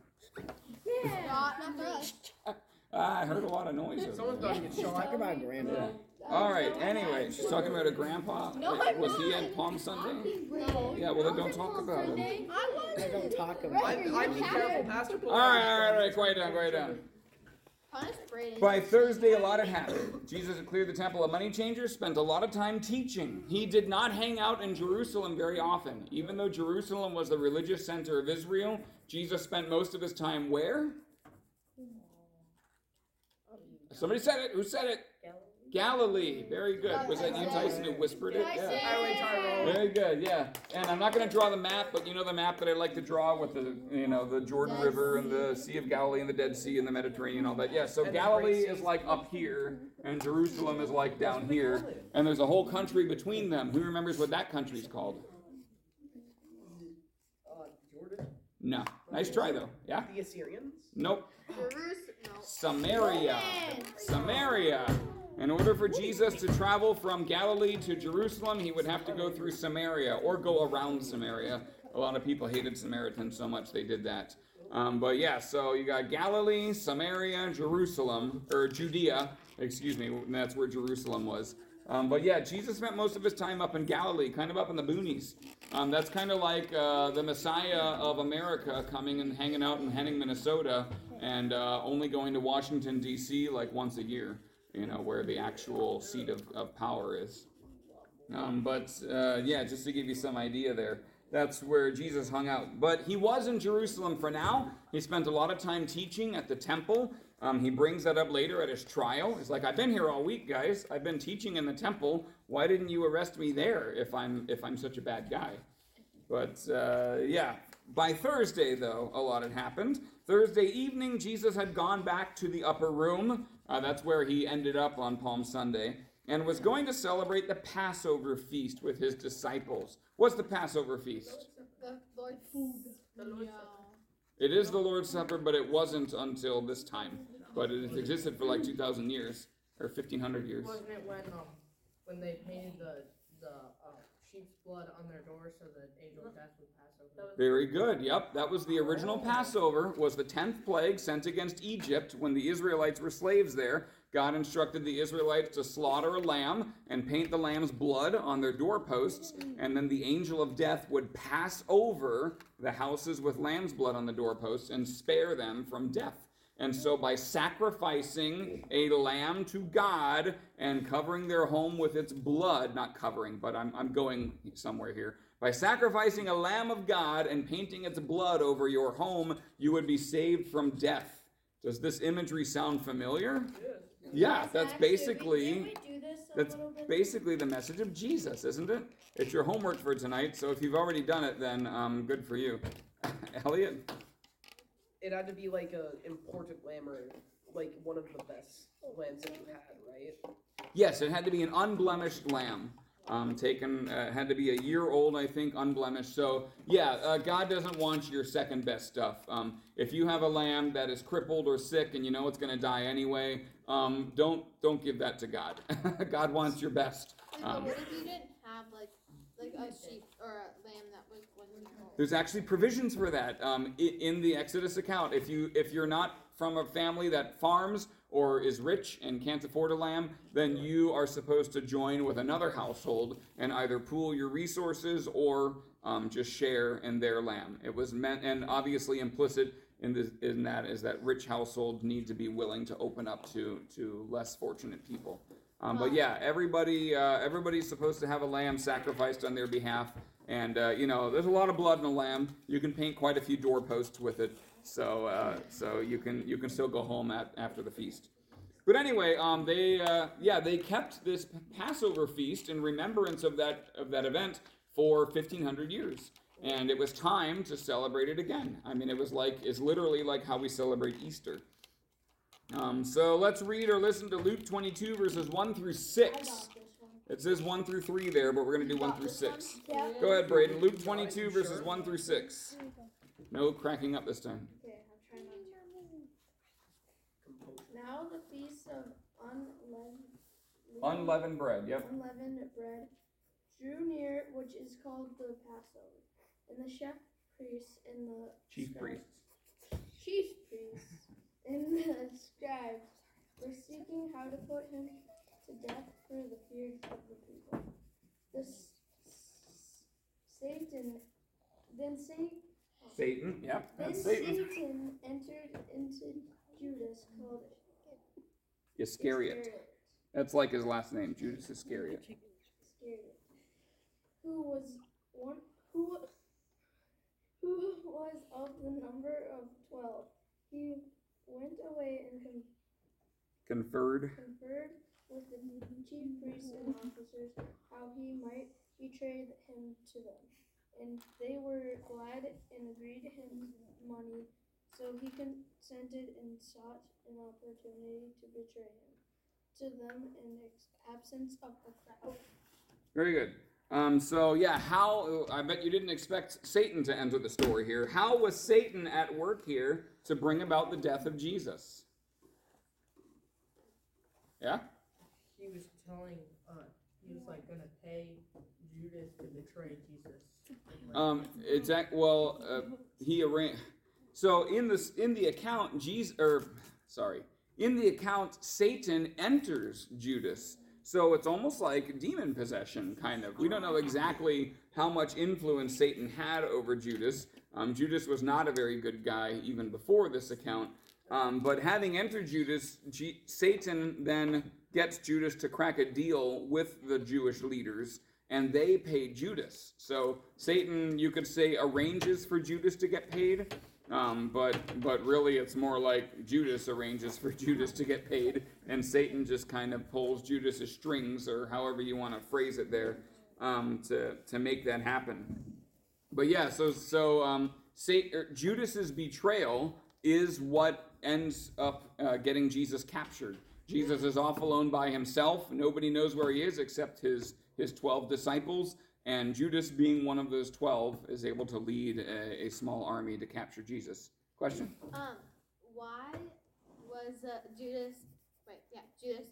Not number us. Ah, I heard a lot of noises. Someone's gonna get shot. Talk about grandpa. All right, anyway, she's talking about a grandpa. Was he at Palm Sunday? Yeah, well, then don't talk about him. I don't talk about I, it. I'd be careful, Pastor. All right, all right, all right, quiet down, quiet down. Honest By Thursday, a lot had happened. Jesus had cleared the temple of money changers, spent a lot of time teaching. He did not hang out in Jerusalem very often. Even though Jerusalem was the religious center of Israel, Jesus spent most of his time where? Somebody said it. Who said it? Galilee. Very good. Was that you, Tyson, who whispered it? Yeah. Very good, yeah. And I'm not going to draw the map, but you know the map that I like to draw with the, you know, the Jordan River and the Sea of Galilee and the Dead Sea and the Mediterranean, and all that. Yeah. So Galilee is like up here, and Jerusalem is like down That's what they here, and there's a whole country between them. Who remembers what that country's called? Uh, No. Nice try though. Yeah. The Assyrians. Nope. Jerusalem. Samaria. Samaria. In order for Jesus to travel from Galilee to Jerusalem, he would have to go through Samaria or go around Samaria. A lot of people hated Samaritans so much they did that. Um, but yeah, so you got Galilee, Samaria, Jerusalem, or Judea, excuse me, that's where Jerusalem was. Um, but yeah, Jesus spent most of his time up in Galilee, kind of up in the boonies. Um, that's kind of like uh, the Messiah of America coming and hanging out in Henning, Minnesota, and uh, only going to Washington, D.C. like once a year, you know, where the actual seat of, of power is. Um, but uh, yeah, just to give you some idea there, that's where Jesus hung out. But he was in Jerusalem for now. He spent a lot of time teaching at the temple. Um, he brings that up later at his trial. He's like, "I've been here all week, guys. I've been teaching in the temple. Why didn't you arrest me there if I'm if I'm such a bad guy?" But uh, yeah, by Thursday, though, a lot had happened. Thursday evening, Jesus had gone back to the upper room. Uh, that's where he ended up on Palm Sunday, and was going to celebrate the Passover feast with his disciples. What's the Passover feast? The Lord's The Lord's no. It is the Lord's Supper, but it wasn't until this time. But it existed for like 2,000 years, or 1,500 years. Wasn't it when um when they painted the the uh, sheep's blood on their door so the angel of death would pass over? Very good. Yep, that was the original oh. Passover. Was the tenth plague sent against Egypt when the Israelites were slaves there? God instructed the Israelites to slaughter a lamb and paint the lamb's blood on their doorposts, and then the angel of death would pass over the houses with lamb's blood on the doorposts and spare them from death. And so, by sacrificing a lamb to God and covering their home with its blood, not covering, but I'm, I'm going somewhere here. By sacrificing a lamb of God and painting its blood over your home, you would be saved from death. Does this imagery sound familiar? Yeah, that's basically Did we do this a that's basically the message of Jesus, isn't it? It's your homework for tonight. So if you've already done it, then um, good for you. Elliot. It had to be like a important lamb or like one of the best lambs that you had, right? Yes, it had to be an unblemished lamb. Um, taken uh, had to be a year old, I think, unblemished. So yeah, uh, God doesn't want your second best stuff. Um, if you have a lamb that is crippled or sick and you know it's going to die anyway, um, don't don't give that to God. God wants your best. Um, what if you didn't have like like a sheep or a lamb that was one year old? There's actually provisions for that um, i- in the Exodus account. If you if you're not from a family that farms or is rich and can't afford a lamb, then you are supposed to join with another household and either pool your resources or um, just share in their lamb. It was meant, and obviously implicit in this in that is that rich households need to be willing to open up to to less fortunate people. Um, but yeah, everybody uh, everybody's supposed to have a lamb sacrificed on their behalf. And uh, you know, there's a lot of blood in a lamb. You can paint quite a few doorposts with it, so uh, so you can you can still go home at after the feast. But anyway, um, they uh, yeah they kept this Passover feast in remembrance of that of that event for 1500 years, and it was time to celebrate it again. I mean, it was like it's literally like how we celebrate Easter. Um, so let's read or listen to Luke 22 verses 1 through 6. got this one. It says 1 through 3 there, but we're going to do 1 through 6. Go ahead, Braden. Luke 22, verses 1 through 6. No cracking up this time. Okay, I'm trying not to. Now the feast of unleavened, Unleavened bread, yep. unleavened bread drew near, which is called the Passover. And the chef priests and the Chief scribes- priests. chief priests and the scribes were seeking how to put him to death for the fear of the people. The s- s- Satan, then Satan, Satan, yep. then That's Satan. Satan entered into Judas called Iscariot. That's like his last name, Judas Iscariot. Iscariot, who was one who who was of the number of twelve. He went away and con- Conferred. conferred with the chief priests and officers how he might betray him to them. And they were glad and agreed him money. So he consented and sought an opportunity to betray him to them in ex- absence of the crowd. Very good. Um, so yeah, how? I bet you didn't expect Satan to enter the story here. How was Satan at work here to bring about the death of Jesus? Yeah. He was telling, uh, he was like gonna pay Judas to betray Jesus. Um, exact. Well, uh, he arranged. So in this, in the account, Jesus, or sorry, in the account, Satan enters Judas. So it's almost like demon possession, kind of. We don't know exactly how much influence Satan had over Judas. Um, Judas was not a very good guy even before this account. Um, but having entered Judas, G- Satan then gets Judas to crack a deal with the Jewish leaders, and they pay Judas. So Satan, you could say, arranges for Judas to get paid, um, but but really it's more like Judas arranges for Judas to get paid, and Satan just kind of pulls Judas's strings, or however you want to phrase it there, um, to to make that happen. But yeah, so so um, Satan, er, Judas's betrayal is what ends up uh, getting Jesus captured. Jesus is off alone by himself. Nobody knows where he is except his his twelve disciples. And Judas, being one of those twelve, is able to lead a, a small army to capture Jesus. Question? Um, why was uh, Judas, wait, yeah, Judas,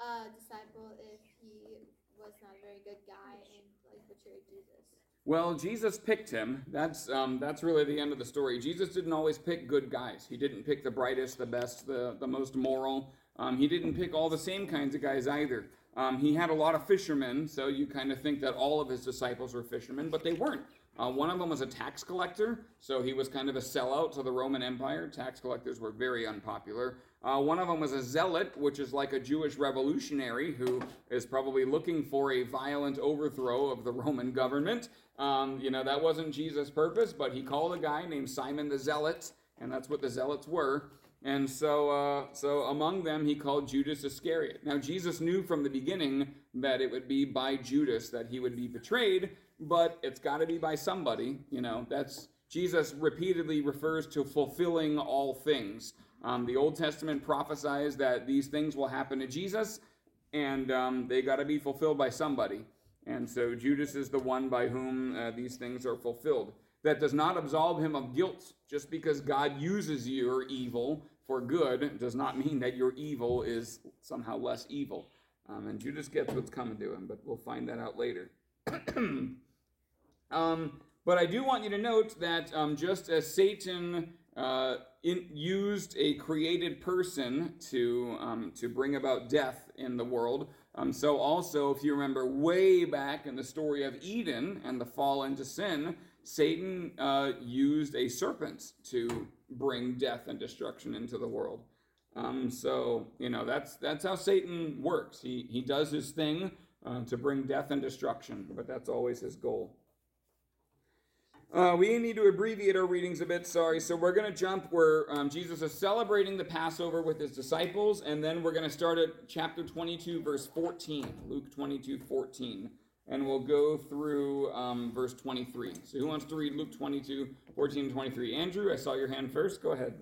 a disciple if he was not a very good guy and like betrayed Jesus? Well, Jesus picked him. That's um, that's really the end of the story. Jesus didn't always pick good guys. He didn't pick the brightest, the best, the the most moral. Um, he didn't pick all the same kinds of guys either. Um, he had a lot of fishermen, so you kind of think that all of his disciples were fishermen, but they weren't. Uh, one of them was a tax collector, so he was kind of a sellout to the Roman Empire. Tax collectors were very unpopular. Uh, one of them was a zealot, which is like a Jewish revolutionary who is probably looking for a violent overthrow of the Roman government. Um, you know, that wasn't Jesus' purpose, but he called a guy named Simon the Zealot, and that's what the Zealots were. And so, uh, so among them, he called Judas Iscariot. Now, Jesus knew from the beginning that it would be by Judas that he would be betrayed, but it's got to be by somebody. You know, that's Jesus repeatedly refers to fulfilling all things. Um, the Old Testament prophesies that these things will happen to Jesus, and um, they got to be fulfilled by somebody. And so Judas is the one by whom uh, these things are fulfilled. That does not absolve him of guilt. Just because God uses your evil for good does not mean that your evil is somehow less evil. Um, and Judas gets what's coming to him, but we'll find that out later. um, but I do want you to note that um, just as Satan uh, in, used a created person to um, to bring about death in the world, um, so also, if you remember way back in the story of Eden and the fall into sin, Satan uh, used a serpent to bring death and destruction into the world. Um, so you know that's that's how Satan works. He he does his thing uh, to bring death and destruction, but that's always his goal. Uh, we need to abbreviate our readings a bit, sorry. So we're going to jump where um, Jesus is celebrating the Passover with his disciples, and then we're going to start at chapter 22, verse 14. Luke 22, 14. And we'll go through um, verse 23. So who wants to read Luke 22, 14 and 23? Andrew, I saw your hand first. Go ahead.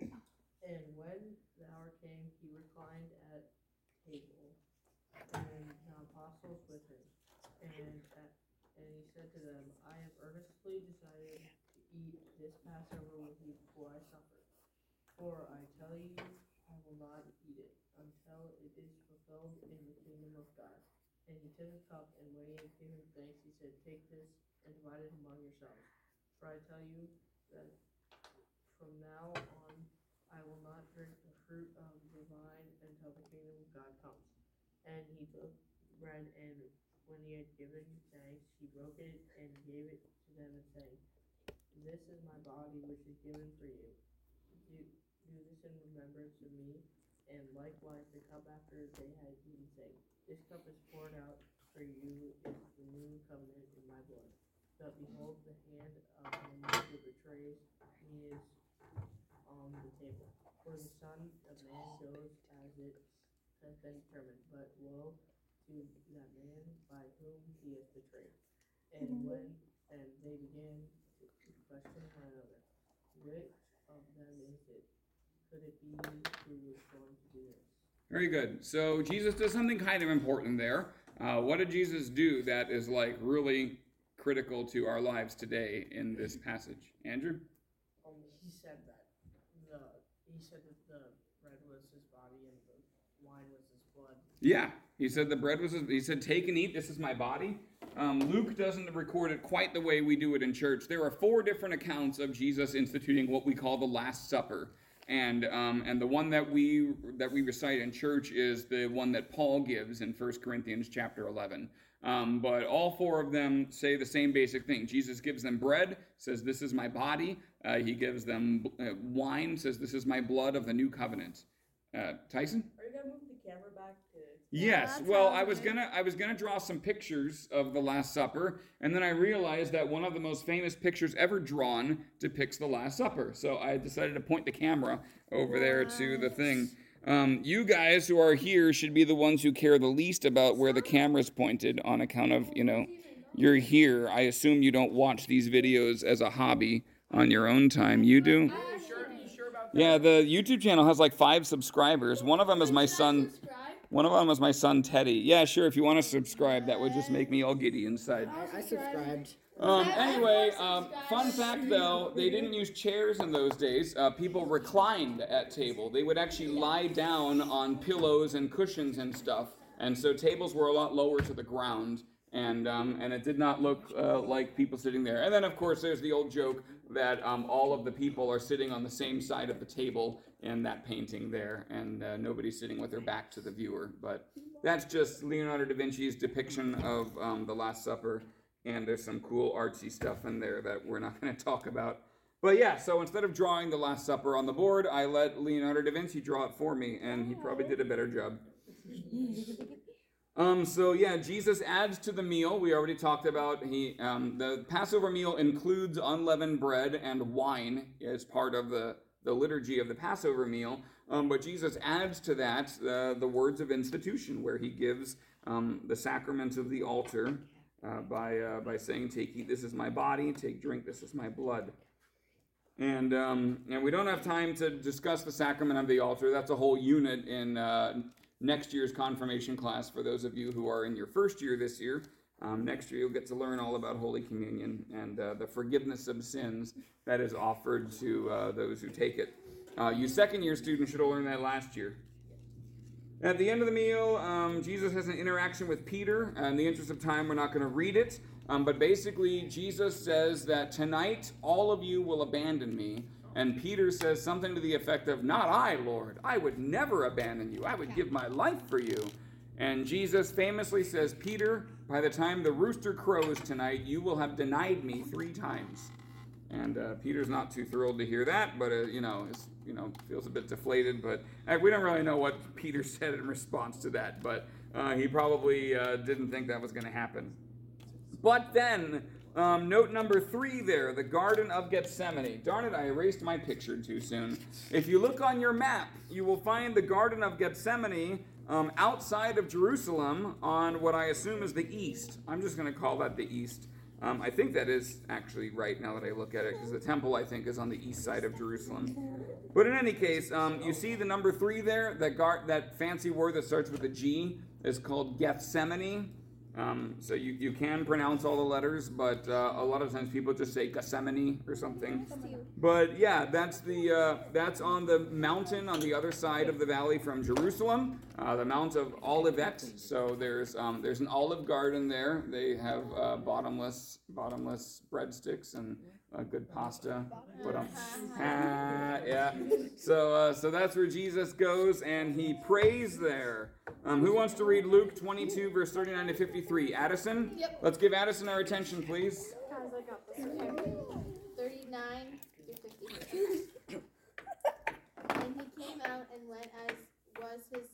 And when the hour came, he reclined at table, and the apostles with him. And, and he said to them, I have earnestly decided to eat this Passover with you before I suffer. For I tell you, I will not eat it until it is fulfilled in the kingdom of God. And he took a cup, and when he had given thanks, he said, Take this and divide it among yourselves. For I tell you that from now on I will not drink the fruit of the vine until the kingdom of God comes. And he took bread, and when he had given thanks, he broke it and gave it to them, and saying, This is my body, which is given for you. Do, do this in remembrance of me. and likewise the cup after they had eaten, saying, This cup is poured out for you is the new covenant in my blood. But behold, the hand of him who betrays me is on the table. For the Son of Man goes as it has been determined, but woe to that man by whom he is betrayed. And mm-hmm. when and they began to question one another, which of them is it? Could it be who was going to do this? Very good. So Jesus does something kind of important there. Uh, what did Jesus do that is like really critical to our lives today in this passage? Andrew? Um, he said that the he said that the bread was his body and the wine was his blood. Yeah, he said the bread was. He said, "Take and eat. This is my body." Um, Luke doesn't record it quite the way we do it in church. There are four different accounts of Jesus instituting what we call the Last Supper, and um, and the one that we that we recite in church is the one that Paul gives in 1 Corinthians chapter 11. Um, but all four of them say the same basic thing. Jesus gives them bread, says, "This is my body." Uh, he gives them uh, wine, says, "This is my blood of the new covenant." Uh, Tyson. Are you gonna move the camera back? Yes. that Well, I was good. gonna I was gonna draw some pictures of the Last Supper, and then I realized that one of the most famous pictures ever drawn depicts the Last Supper. So I decided to point the camera over there to the thing. Um, you guys who are here should be the ones who care the least about where the camera's pointed, on account of you know you're here. I assume you don't watch these videos as a hobby on your own time. You do. You sure? You sure about that? Yeah, the YouTube channel has like five subscribers. One of them is my son. One of them was my son Teddy. Yeah, sure. If you want to subscribe, that would just make me all giddy inside. I, I subscribed. Um, anyway, um, fun fact though, they didn't use chairs in those days. Uh, people reclined at table. They would actually lie down on pillows and cushions and stuff. And so tables were a lot lower to the ground. And, um, and it did not look uh, like people sitting there. And then, of course, there's the old joke that um, all of the people are sitting on the same side of the table in that painting there, and uh, nobody's sitting with their back to the viewer. But that's just Leonardo da Vinci's depiction of um, the Last Supper and there's some cool artsy stuff in there that we're not going to talk about. But yeah, so instead of drawing the Last Supper on the board, I let Leonardo da Vinci draw it for me, and he probably did a better job. Um, so yeah, Jesus adds to the meal. We already talked about he um, the Passover meal includes unleavened bread and wine as part of the the liturgy of the Passover meal. Um, but Jesus adds to that uh, the words of institution, where he gives um, the sacrament of the altar uh, by uh, by saying, "Take, eat. This is my body. Take, drink. This is my blood." And um, and we don't have time to discuss the sacrament of the altar. That's a whole unit in uh, next year's confirmation class for those of you who are in your first year this year. Um, next year, you'll get to learn all about Holy Communion and uh, the forgiveness of sins that is offered to uh, those who take it. Uh, you second year students should have learned that last year. At the end of the meal, um, Jesus has an interaction with Peter. Uh, in the interest of time, we're not going to read it. Um, but basically, Jesus says that tonight all of you will abandon me. And Peter says something to the effect of, Not I, Lord. I would never abandon you. I would give my life for you. And Jesus famously says, Peter, by the time the rooster crows tonight, you will have denied me three times. And uh, Peter's not too thrilled to hear that, but uh, you know, is, you know, feels a bit deflated. But uh, we don't really know what Peter said in response to that. But uh, he probably uh, didn't think that was going to happen. But then, um, note number three there, the Garden of Gethsemane. Darn it, I erased my picture too soon. If you look on your map, you will find the Garden of Gethsemane um, outside of Jerusalem on what I assume is the east. I'm just going to call that the east. Um, I think that is actually right now that I look at it, because the temple, I think, is on the east side of Jerusalem. But in any case, um, you see the number three there, that, gar- that fancy word that starts with a G is called Gethsemane. Um, so you, you can pronounce all the letters, but uh, a lot of times people just say Gethsemane or something. But yeah, that's the uh, that's on the mountain on the other side of the valley from Jerusalem, uh, the Mount of Olivet. So there's um, there's an olive garden there. They have uh, bottomless bottomless breadsticks and good pasta. But um, So uh, so that's where Jesus goes and he prays there. Um, who wants to read Luke 22 verse 39 to 53? Addison. Yep. Let's give Addison our attention, please. Guys, I got this. Okay. 39 to 53. and he came out and went as was his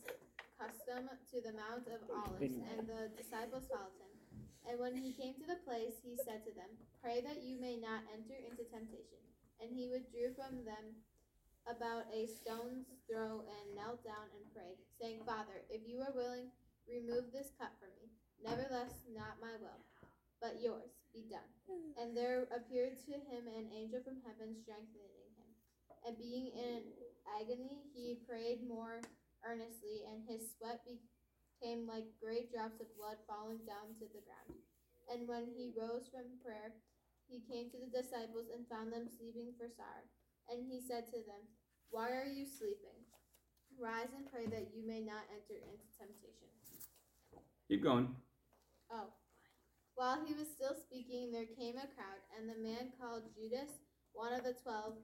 custom to the Mount of Olives, and the disciples followed him. And when he came to the place, he said to them, Pray that you may not enter into temptation. And he withdrew from them about a stone's throw and knelt down and prayed, saying, Father, if you are willing, remove this cup from me. Nevertheless, not my will, but yours be done. And there appeared to him an angel from heaven, strengthening him. And being in agony, he prayed more earnestly, and his sweat became like great drops of blood falling down to the ground. And when he rose from prayer, he came to the disciples and found them sleeping for sorrow. And he said to them, Why are you sleeping? Rise and pray that you may not enter into temptation. Keep going. Oh. While he was still speaking, there came a crowd, and the man called Judas, one of the twelve,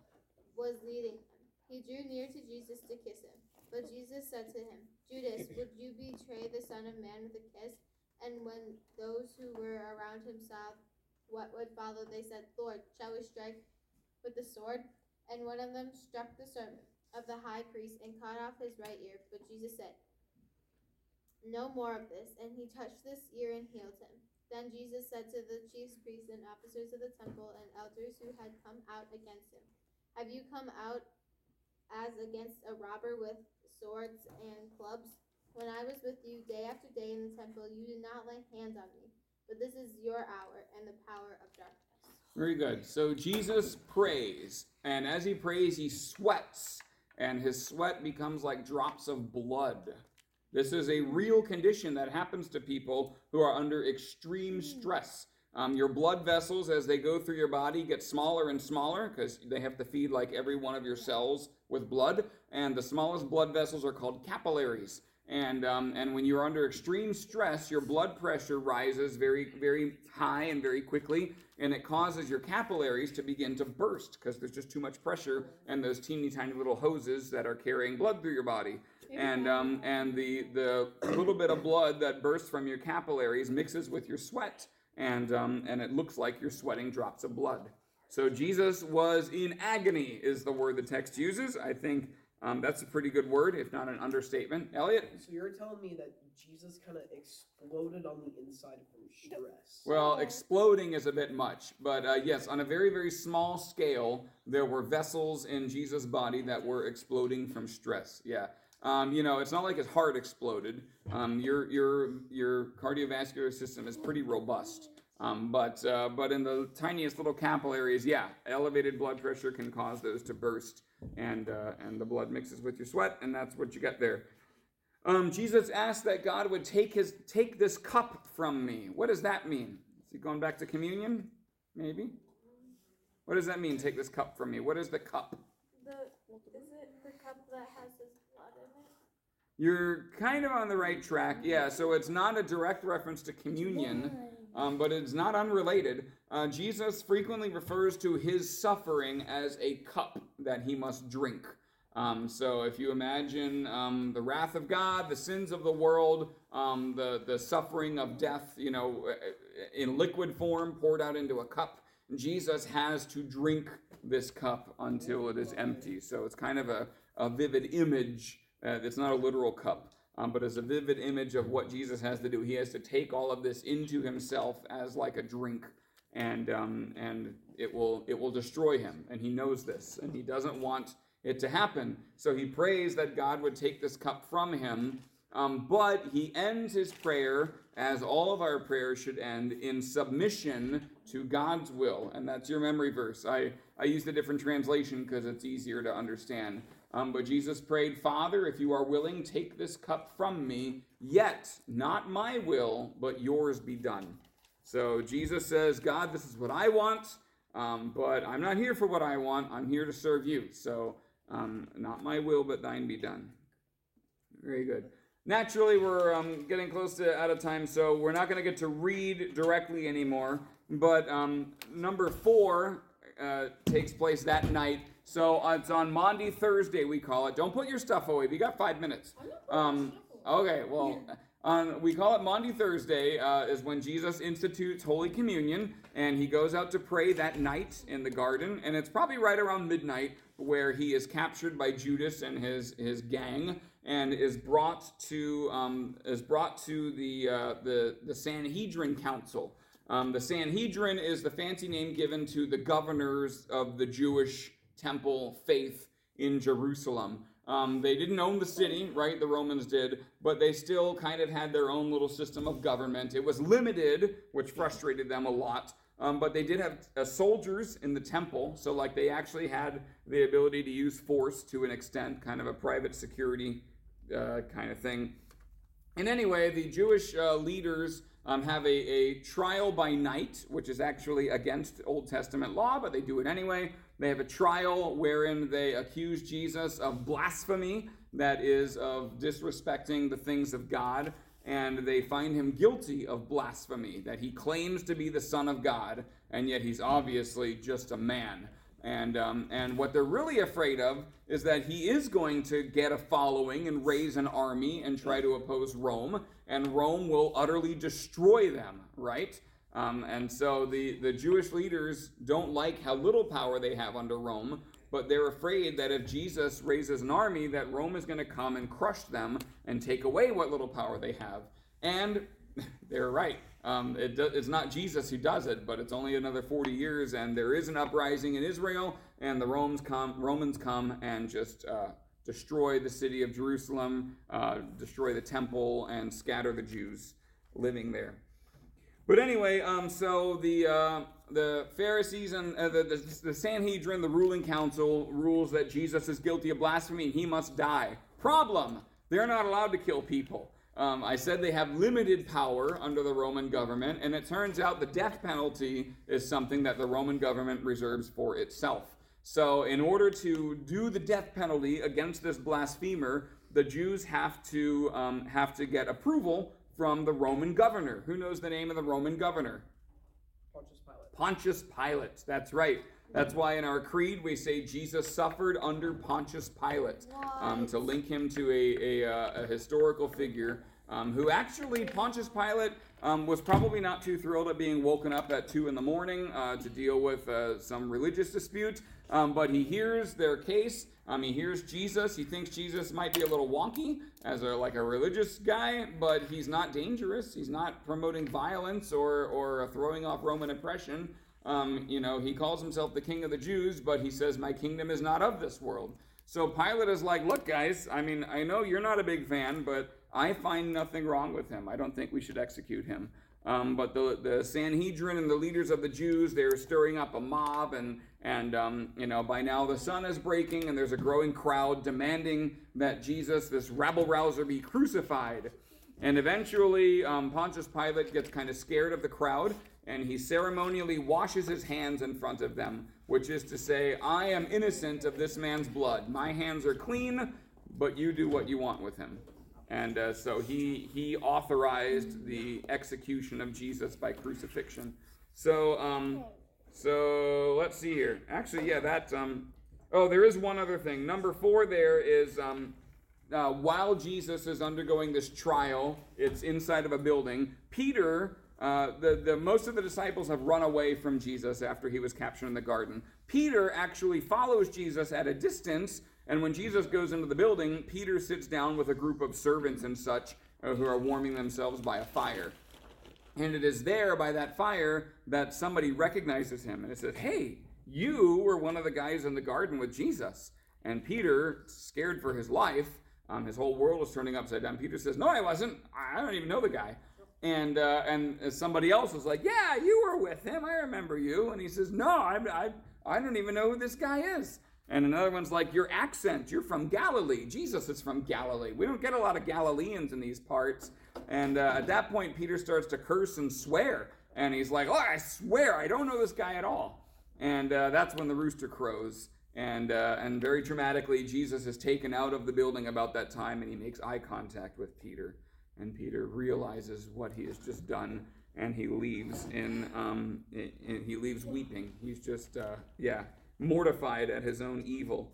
was leading them. He drew near to Jesus to kiss him. But Jesus said to him, Judas, would you betray the Son of Man with a kiss? And when those who were around him saw what would follow, they said, Lord, shall we strike with the sword? And one of them struck the servant of the high priest and cut off his right ear. But Jesus said, No more of this. And he touched this ear and healed him. Then Jesus said to the chief priests and officers of the temple and elders who had come out against him, Have you come out as against a robber with swords and clubs? When I was with you day after day in the temple, you did not lay hands on me. But this is your hour and the power of darkness. Very good. So Jesus prays, and as he prays, he sweats, and his sweat becomes like drops of blood. This is a real condition that happens to people who are under extreme stress. Um, your blood vessels, as they go through your body, get smaller and smaller because they have to feed like every one of your cells with blood. And the smallest blood vessels are called capillaries. And um, and when you're under extreme stress, your blood pressure rises very very high and very quickly, and it causes your capillaries to begin to burst because there's just too much pressure and those teeny tiny little hoses that are carrying blood through your body. And um, and the the little bit of blood that bursts from your capillaries mixes with your sweat, and um, and it looks like you're sweating drops of blood. So Jesus was in agony, is the word the text uses. I think um, that's a pretty good word, if not an understatement. Elliot? So you're telling me that Jesus kind of exploded on the inside from stress? Well, exploding is a bit much, but uh, yes, on a very, very small scale, there were vessels in Jesus' body that were exploding from stress. Yeah. Um, you know, it's not like his heart exploded. Um, your your your cardiovascular system is pretty robust. Um, but uh, but in the tiniest little capillaries, yeah, elevated blood pressure can cause those to burst, and uh, and the blood mixes with your sweat, and that's what you get there. Um, Jesus asked that God would take his take this cup from me. What does that mean? Is he going back to communion? Maybe. What does that mean? Take this cup from me. What is the cup? The is it the cup that has his blood in it? You're kind of on the right track. Yeah. So it's not a direct reference to communion. Um, but it's not unrelated. Uh, Jesus frequently refers to his suffering as a cup that he must drink. Um, so if you imagine um, the wrath of God, the sins of the world, um, the the suffering of death, you know, in liquid form poured out into a cup, Jesus has to drink this cup until it is empty. So it's kind of a, a vivid image. Uh, it's not a literal cup um, but as a vivid image of what Jesus has to do. He has to take all of this into himself as like a drink, and um, and it will it will destroy him, and he knows this, and he doesn't want it to happen. So he prays that God would take this cup from him. Um, but he ends his prayer, as all of our prayers should end, in submission to God's will. And that's your memory verse. I, I used a different translation because it's easier to understand. Um, but Jesus prayed, Father, if you are willing, take this cup from me, yet not my will, but yours be done. So Jesus says, God, this is what I want, um, but I'm not here for what I want. I'm here to serve you. So um, not my will, but thine be done. Very good. Naturally, we're um, getting close to out of time, so we're not going to get to read directly anymore. But um, number four uh, takes place that night. So uh, it's on Monday, Thursday, we call it. Don't put your stuff away. We got five minutes. Um, okay, well, On we call it Monday, Thursday uh, is when Jesus institutes Holy Communion, and he goes out to pray that night in the garden, and it's probably right around midnight where he is captured by Judas and his his gang, and is brought to um, is brought to the uh, the the Sanhedrin Council. Um, the Sanhedrin is the fancy name given to the governors of the Jewish temple faith in Jerusalem. Um, they didn't own the city, right? The Romans did, but they still kind of had their own little system of government. It was limited, which frustrated them a lot. Um, but they did have uh, soldiers in the temple, so like they actually had the ability to use force to an extent, kind of a private security uh, kind of thing. And anyway, the Jewish uh, leaders um, have a, a trial by night, which is actually against Old Testament law, but they do it anyway. They have a trial wherein they accuse Jesus of blasphemy, that is, of disrespecting the things of God, and they find him guilty of blasphemy, that he claims to be the Son of God, and yet he's obviously just a man. And, um, and what they're really afraid of is that he is going to get a following and raise an army and try to oppose Rome, and Rome will utterly destroy them, right? Um, and so the, the Jewish leaders don't like how little power they have under Rome, but they're afraid that if Jesus raises an army, that Rome is going to come and crush them and take away what little power they have. And they're right. Um, it do, it's not Jesus who does it, but it's only another 40 years, and there is an uprising in Israel, and the Romans come, Romans come and just uh, destroy the city of Jerusalem, uh, destroy the temple, and scatter the Jews living there. But anyway, um, so the uh, the Pharisees and uh, the, the, the Sanhedrin, the ruling council, rules that Jesus is guilty of blasphemy and he must die. Problem: they're not allowed to kill people. Um, I said they have limited power under the Roman government, and it turns out the death penalty is something that the Roman government reserves for itself. So, in order to do the death penalty against this blasphemer, the Jews have to um, have to get approval from the Roman governor. Who knows the name of the Roman governor? Pontius Pilate. Pontius Pilate. That's right. That's why in our creed we say Jesus suffered under Pontius Pilate um, to link him to a, a, uh, a historical figure um, who actually, Pontius Pilate um, was probably not too thrilled at being woken up at 2 in the morning uh, to deal with uh, some religious dispute. Um, but he hears their case. Um, he hears Jesus. He thinks Jesus might be a little wonky as a like a religious guy, but he's not dangerous. He's not promoting violence or or throwing off Roman oppression. Um, you know, he calls himself the king of the Jews, but he says, My kingdom is not of this world. So Pilate is like, Look, guys, I mean, I know you're not a big fan, but I find nothing wrong with him. I don't think we should execute him. Um, but the, the Sanhedrin and the leaders of the Jews, they're stirring up a mob, and, and um, you know, by now the sun is breaking, and there's a growing crowd demanding that Jesus, this rabble rouser, be crucified. And eventually, um, Pontius Pilate gets kind of scared of the crowd, and he ceremonially washes his hands in front of them, which is to say, I am innocent of this man's blood. My hands are clean, but you do what you want with him. And uh, so he, he authorized the execution of Jesus by crucifixion. So, um, so let's see here. Actually, yeah, that. Um, oh, there is one other thing. Number four there is um, uh, while Jesus is undergoing this trial, it's inside of a building. Peter, uh, the, the most of the disciples have run away from Jesus after he was captured in the garden. Peter actually follows Jesus at a distance, and when Jesus goes into the building, Peter sits down with a group of servants and such uh, who are warming themselves by a fire. And it is there by that fire that somebody recognizes him and it says, Hey, you were one of the guys in the garden with Jesus. And Peter, scared for his life, um, his whole world is turning upside down. Peter says, No, I wasn't. I don't even know the guy. And uh, and somebody else was like, Yeah, you were with him. I remember you. And he says, No, I, I, I don't even know who this guy is. And another one's like, Your accent, you're from Galilee. Jesus is from Galilee. We don't get a lot of Galileans in these parts. And uh, at that point, Peter starts to curse and swear. And he's like, Oh, I swear, I don't know this guy at all. And uh, that's when the rooster crows. And, uh, and very dramatically, Jesus is taken out of the building about that time and he makes eye contact with Peter. And Peter realizes what he has just done and he leaves in, um, in, in he leaves weeping. He's just, uh, yeah, mortified at his own evil.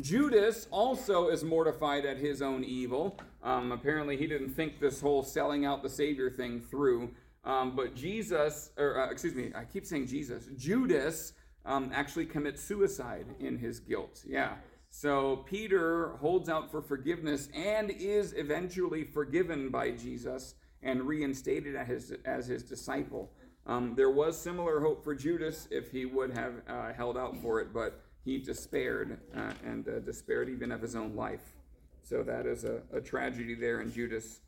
Judas also is mortified at his own evil. Um, apparently, he didn't think this whole selling out the Savior thing through. Um, but Jesus, or uh, excuse me, I keep saying Jesus. Judas um, actually commits suicide in his guilt. Yeah. So Peter holds out for forgiveness and is eventually forgiven by Jesus and reinstated as his, as his disciple. Um, there was similar hope for Judas if he would have uh, held out for it, but he despaired uh, and uh, despaired even of his own life. So that is a, a tragedy there in Judas.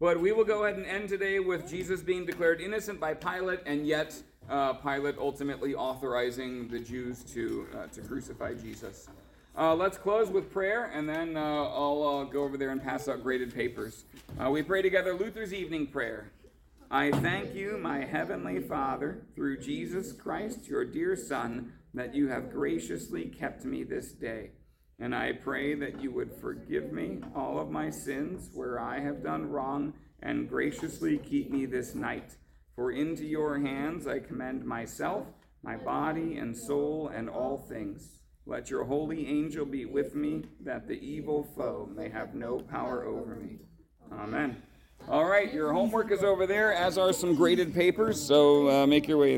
But we will go ahead and end today with Jesus being declared innocent by Pilate, and yet uh, Pilate ultimately authorizing the Jews to uh, to crucify Jesus. Uh, let's close with prayer, and then uh, I'll uh, go over there and pass out graded papers. Uh, we pray together Luther's evening prayer. I thank you, my heavenly Father, through Jesus Christ, your dear Son, that you have graciously kept me this day. And I pray that you would forgive me all of my sins where I have done wrong, and graciously keep me this night. For into your hands I commend myself, my body and soul, and all things. Let your holy angel be with me, that the evil foe may have no power over me. Amen. All right, your homework is over there, as are some graded papers, so uh, make your way.